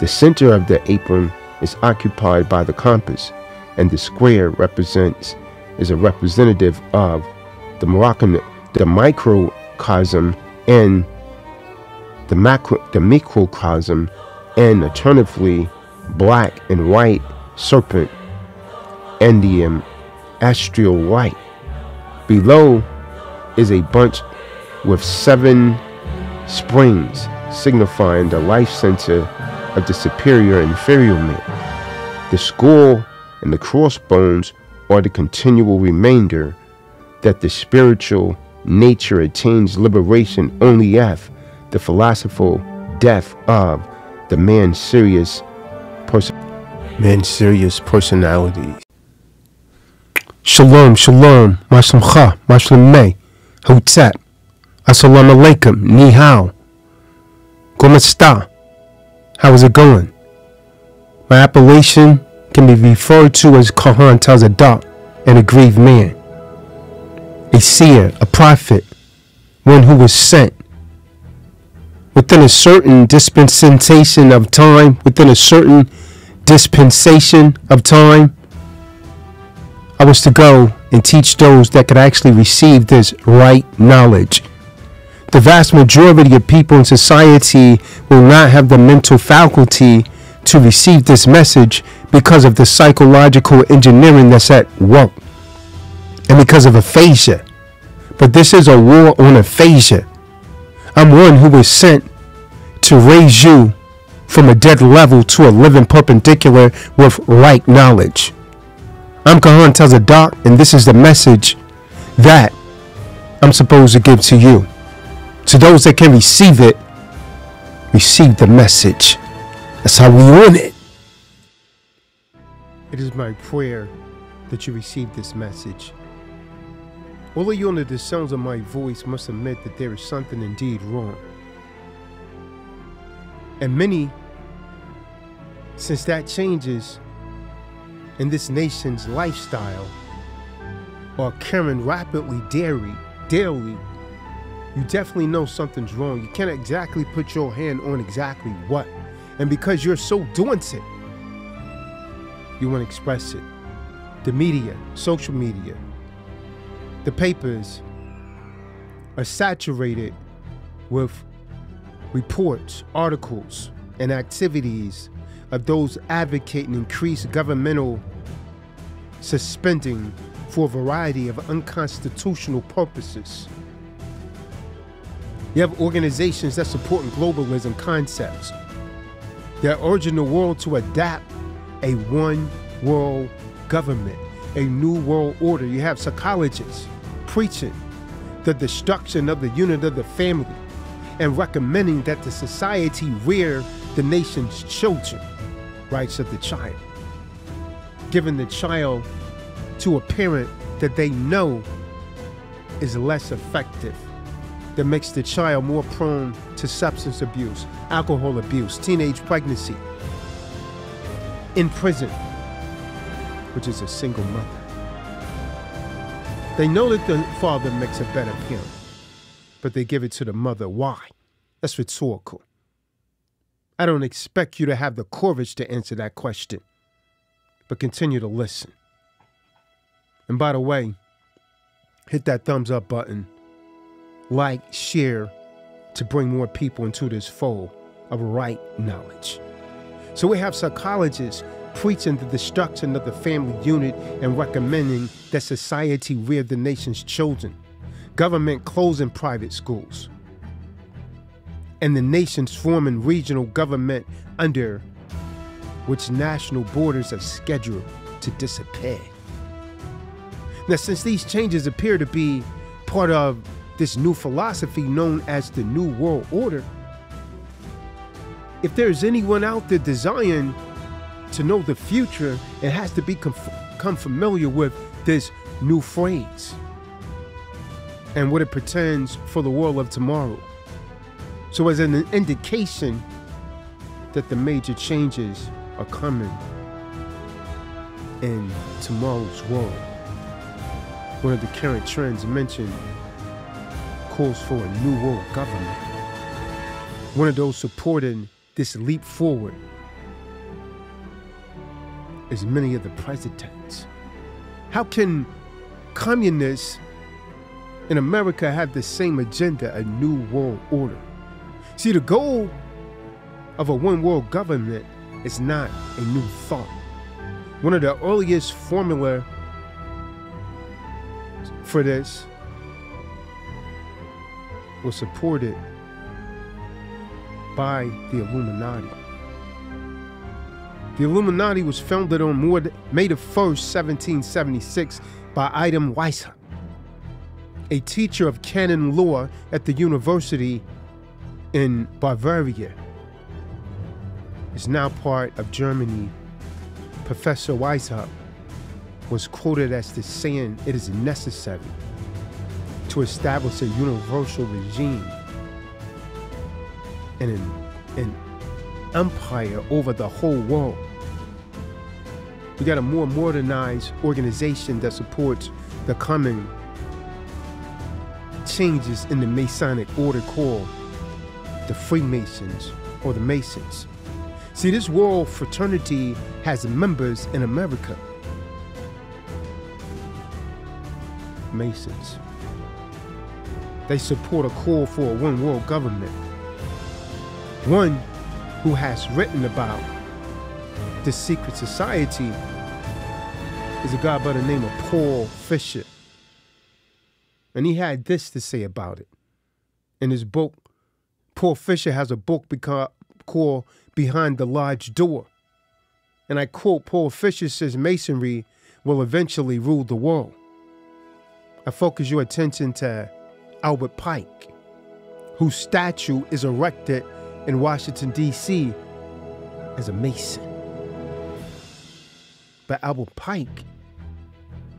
The center of the apron is occupied by the compass, and the square represents is a representative of the Moroccan, the microcosm and the, macro, the microcosm, and alternatively black and white serpent and the astral light. Below is a bunch with seven springs signifying the life center of the superior inferior man. The skull and the crossbones are the continual remainder that the spiritual nature attains liberation only after the philosophical death of the man's serious person man's serious personality. Shalom, shalom, maslamcha, maslameh, hotzat, assalamu alaikum, ni hao, como? How is it going? My appellation can be referred to as Kahan tells a an aggrieved man, a seer, a prophet, one who was sent. Within a certain dispensation of time, within a certain dispensation of time, I was to go and teach those that could actually receive this right knowledge. The vast majority of people in society will not have the mental faculty to receive this message because of the psychological engineering that's at work and because of aphasia. But this is a war on aphasia. I'm one who was sent to raise you from a dead level to a living perpendicular with right knowledge. I'm Kahan Tazadaq, and this is the message that I'm supposed to give to you. To those that can receive it, receive the message. That's how we want it. It is my prayer that you receive this message. All of you under the sounds of my voice must admit that there is something indeed wrong. And many, since that changes in this nation's lifestyle, are occurring rapidly daily, daily, you definitely know something's wrong. You can't exactly put your hand on exactly what. And because you're so doing it, you want to express it. The media, social media, the papers are saturated with reports, articles, and activities of those advocating increased governmental suspending for a variety of unconstitutional purposes. You have organizations that support globalism concepts. They're urging the world to adapt a one world government, a new world order. You have psychologists preaching the destruction of the unit of the family and recommending that the society rear the nation's children, rights of the child, giving the child to a parent that they know is less effective that makes the child more prone to substance abuse, alcohol abuse, teenage pregnancy, in prison, which is a single mother. They know that the father makes a better parent, but they give it to the mother. Why? That's rhetorical. I don't expect you to have the courage to answer that question, but continue to listen. And by the way, hit that thumbs up button like, share to bring more people into this fold of right knowledge. So we have psychologists preaching the destruction of the family unit and recommending that society rear the nation's children, government closing private schools, and the nation's forming regional government under which national borders are scheduled to disappear. Now, since these changes appear to be part of this new philosophy known as the New World Order. If there's anyone out there desiring to know the future, it has to become familiar with this new phrase and what it pretends for the world of tomorrow. So, as an indication that the major changes are coming in tomorrow's world, one of the current trends mentioned calls for a new world government. One of those supporting this leap forward is many of the presidents. How can communists in America have the same agenda, a new world order? See, the goal of a one world government is not a new thought. One of the earliest formula for this was supported by the Illuminati. The Illuminati was founded on May the 1st, 1776, by Adam Weishaupt, a teacher of canon law at the university in Bavaria. Is now part of Germany. Professor Weishaupt was quoted as the saying it is necessary to establish a universal regime and an, an empire over the whole world. We got a more modernized organization that supports the coming changes in the Masonic order called the Freemasons or the Masons. See, this world fraternity has members in America. Masons. They support a call for a one world government. One who has written about the secret society is a guy by the name of Paul Fisher. And he had this to say about it. In his book, Paul Fisher has a book called Behind the Lodge Door. And I quote Paul Fisher says Masonry will eventually rule the world. I focus your attention to Albert Pike, whose statue is erected in Washington, D.C. as a Mason. But Albert Pike,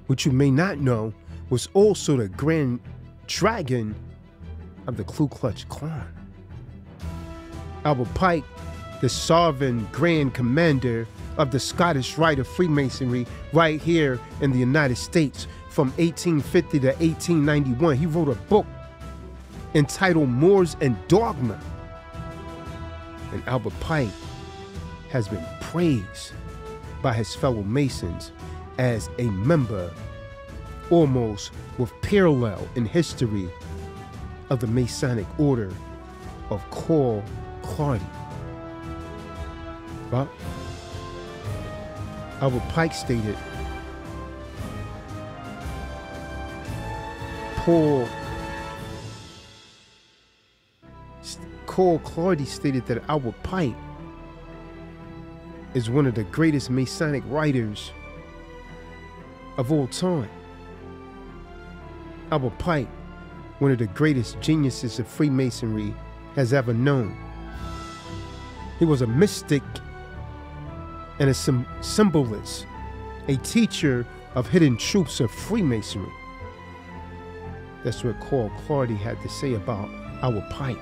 which you may not know, was also the grand dragon of the Ku Klux Klan. Albert Pike, the sovereign grand commander of the Scottish Rite of Freemasonry right here in the United States from 1850 to 1891. He wrote a book entitled Morals and Dogma. And Albert Pike has been praised by his fellow Masons as a member, almost with parallel in history, of the Masonic Order of Carl Claudy. But Albert Pike stated, Paul Carl Claudy stated that Albert Pike is one of the greatest Masonic writers of all time. Albert Pike, one of the greatest geniuses of Freemasonry has ever known. He was a mystic and a symbolist, a teacher of hidden truths of Freemasonry. That's what Carl Claudy had to say about our Pike.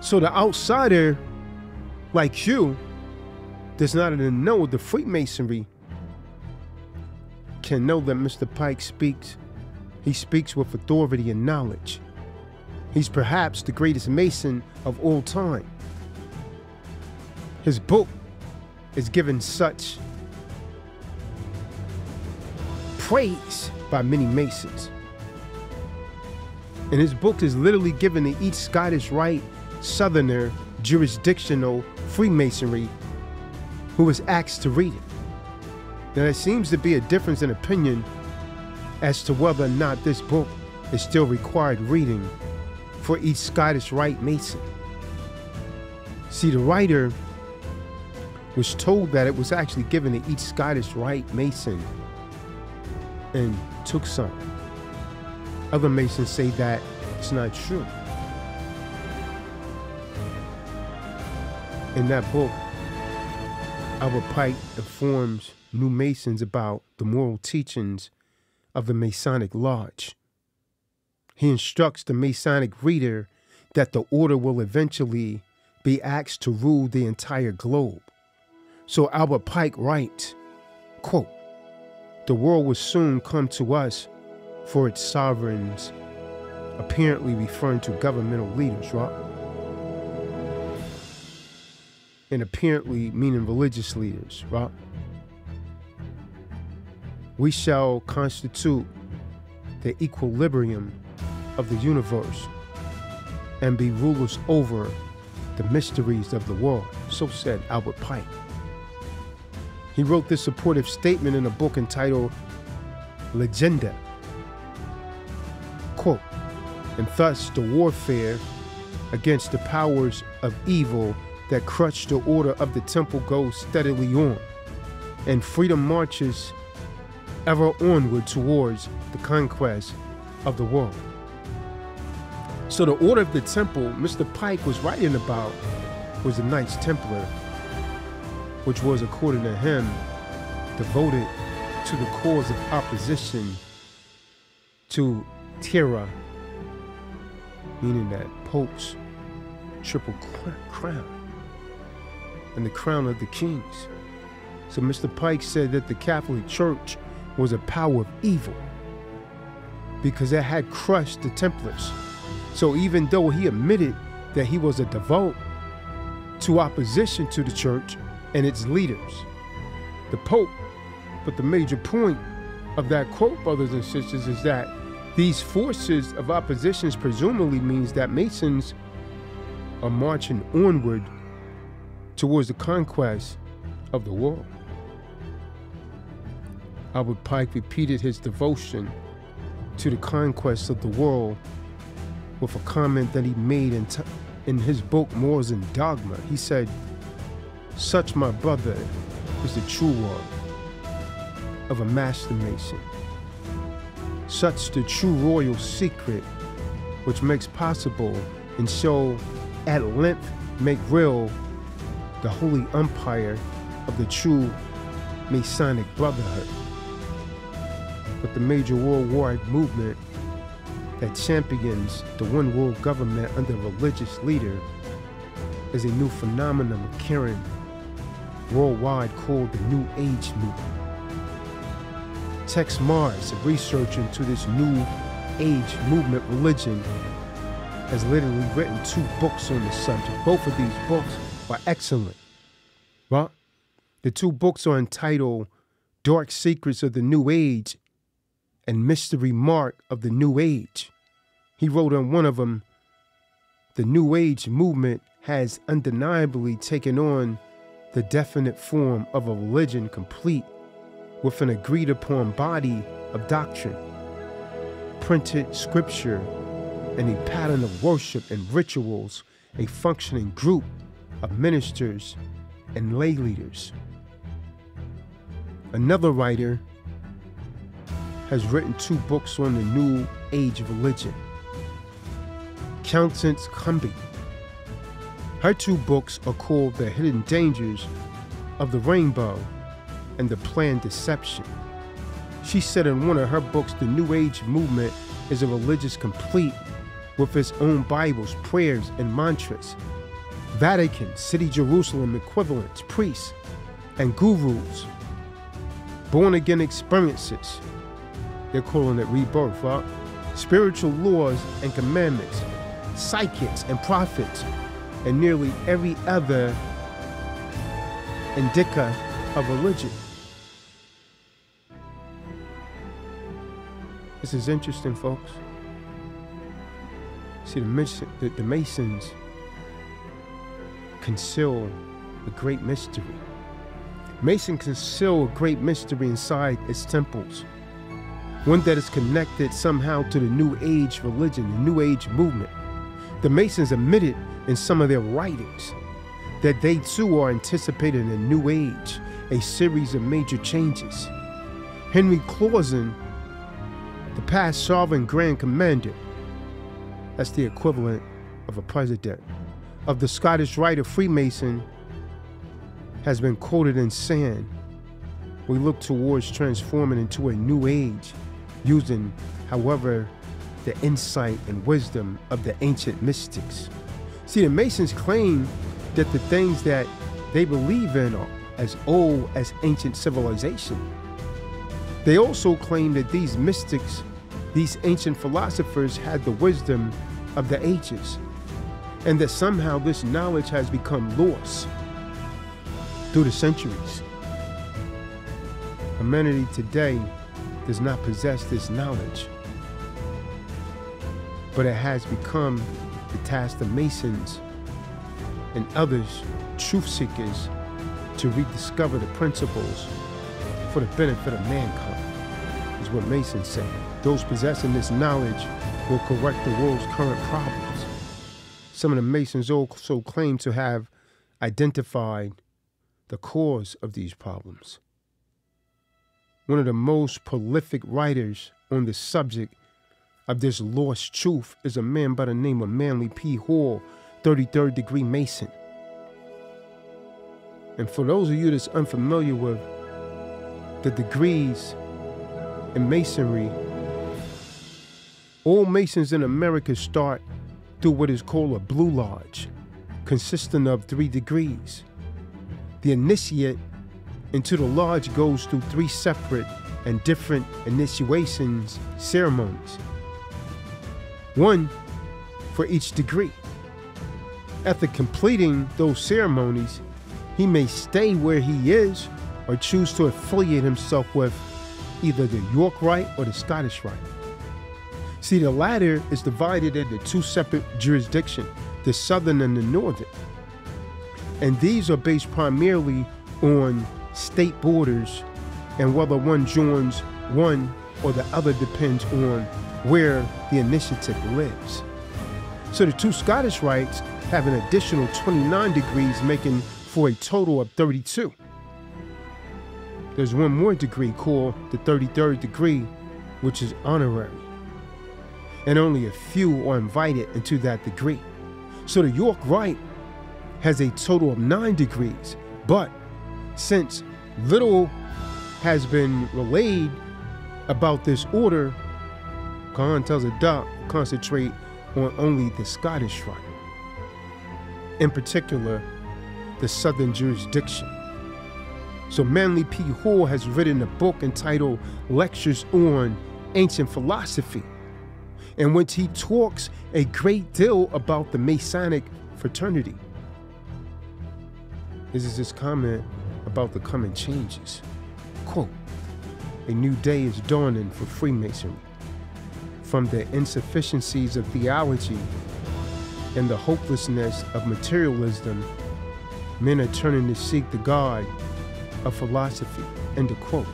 So the outsider, like you, does not even know the Freemasonry can know that Mr. Pike speaks. He speaks with authority and knowledge. He's perhaps the greatest Mason of all time. His book is given such praise by many Masons. And his book is literally given to each Scottish Rite Southerner jurisdictional Freemasonry who was asked to read it. Now, there seems to be a difference in opinion as to whether or not this book is still required reading for each Scottish Rite Mason. See, the writer was told that it was actually given to each Scottish Rite Mason and took some. Other Masons say that it's not true. In that book, Albert Pike informs new Masons about the moral teachings of the Masonic Lodge. He instructs the Masonic reader that the order will eventually be asked to rule the entire globe. So Albert Pike writes, quote, The world will soon come to us for its sovereigns, apparently referring to governmental leaders, right? and apparently meaning religious leaders, right? We shall constitute the equilibrium of the universe and be rulers over the mysteries of the world, so said Albert Pike. He wrote this supportive statement in a book entitled Legenda. Quote, and thus the warfare against the powers of evil that crushed the order of the temple goes steadily on, and freedom marches ever onward towards the conquest of the world. So, the order of the temple Mr. Pike was writing about was the Knights Templar, which was, according to him, devoted to the cause of opposition to Tiara, meaning that Pope's triple crown and the crown of the kings. So Mr. Pike said that the Catholic Church was a power of evil because it had crushed the Templars. So even though he admitted that he was a devout to opposition to the church and its leaders, the Pope, but the major point of that quote, brothers and sisters, is that these forces of oppositions presumably means that Masons are marching onward towards the conquest of the world. Albert Pike repeated his devotion to the conquest of the world with a comment that he made in, in his book Morals and Dogma. He said, Such, my brother, is the true work of a master mason. Such the true royal secret which makes possible and shall at length make real the holy empire of the true Masonic Brotherhood. But the major worldwide movement that champions the one world government under religious leader is a new phenomenon occurring worldwide called the New Age movement. Texe Marrs, a researcher into this New Age movement religion, has literally written two books on the subject. Both of these books are excellent. Well, the two books are entitled Dark Secrets of the New Age and Mystery Mark of the New Age. He wrote on one of them The New Age movement has undeniably taken on the definite form of a religion complete with an agreed upon body of doctrine, printed scripture, and a pattern of worship and rituals, a functioning group of ministers and lay leaders. Another writer has written two books on the New Age of religion. Constance Cumbey. Her two books are called The Hidden Dangers of the Rainbow and The Planned Deception. She said in one of her books, The New Age movement is a religious complete with its own Bibles, prayers, and mantras Vatican, City Jerusalem equivalents, priests, and gurus, born again experiences. They're calling it rebirth, right? Spiritual laws and commandments, psychics and prophets, and nearly every other indica of religion. This is interesting, folks. See, the, the, the Masons conceal a great mystery. Mason conceal a great mystery inside its temples, one that is connected somehow to the New Age religion, the New Age movement. The Masons admitted in some of their writings that they too are anticipating a New Age, a series of major changes. Henry Clausen, the past sovereign grand commander, that's the equivalent of a president, of the Scottish Rite Freemason has been quoted in saying, We look towards transforming into a new age, using, however, the insight and wisdom of the ancient mystics. See, the Masons claim that the things that they believe in are as old as ancient civilization. They also claim that these mystics, these ancient philosophers, had the wisdom of the ages and that somehow this knowledge has become lost through the centuries. Humanity today does not possess this knowledge, but it has become the task the Masons and others, truth seekers, to rediscover the principles for the benefit of mankind, is what Masons say. Those possessing this knowledge will correct the world's current problems some of the Masons also claim to have identified the cause of these problems. One of the most prolific writers on the subject of this lost truth is a man by the name of Manly P. Hall, 33rd degree Mason. And for those of you that's unfamiliar with the degrees in Masonry, all Masons in America start through what is called a Blue Lodge, consisting of three degrees. The initiate into the lodge goes through three separate and different initiations ceremonies, one for each degree. After completing those ceremonies, he may stay where he is or choose to affiliate himself with either the York Rite or the Scottish Rite. See, the latter is divided into two separate jurisdictions, the southern and the northern. And these are based primarily on state borders and whether one joins one or the other depends on where the initiative lives. So the two Scottish rites have an additional 29 degrees, making for a total of 32. There's one more degree called the 33rd degree, which is honorary. And only a few are invited into that degree. So the York Rite has a total of nine degrees, but since little has been relayed about this order, Khan tells a doc concentrate on only the Scottish Rite, in particular, the Southern jurisdiction. So Manly P. Hall has written a book entitled Lectures on Ancient Philosophy, in which he talks a great deal about the Masonic fraternity. This is his comment about the coming changes. Quote, a new day is dawning for Freemasonry. From the insufficiencies of theology and the hopelessness of materialism, men are turning to seek the God of philosophy. End of quote.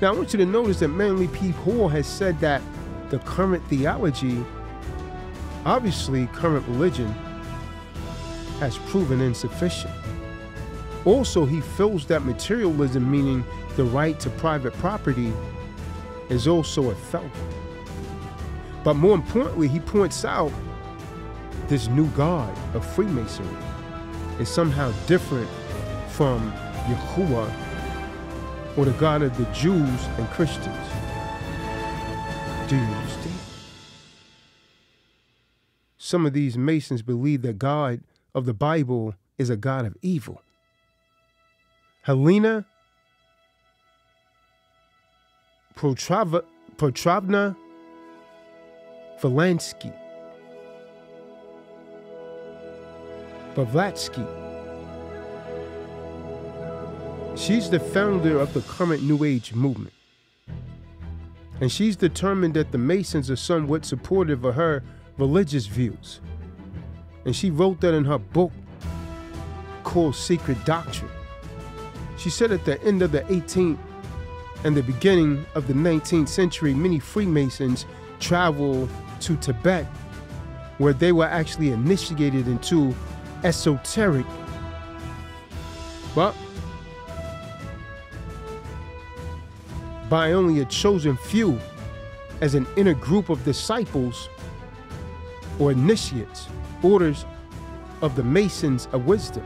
Now, I want you to notice that Manly P. Hall has said that the current theology, obviously, current religion, has proven insufficient. Also, he feels that materialism, meaning the right to private property, is also a felony. But more importantly, he points out this new God of Freemasonry is somehow different from Yahuwah or the God of the Jews and Christians. Do you understand? Some of these Masons believe that God of the Bible is a God of evil. Helena Petrovna Valansky Blavatsky She's the founder of the current New Age movement. And she's determined that the Masons are somewhat supportive of her religious views. And she wrote that in her book called Secret Doctrine. She said at the end of the 18th and the beginning of the 19th century, many Freemasons traveled to Tibet, where they were actually initiated into esoteric. But by only a chosen few as an inner group of disciples or initiates, orders of the Masons of wisdom.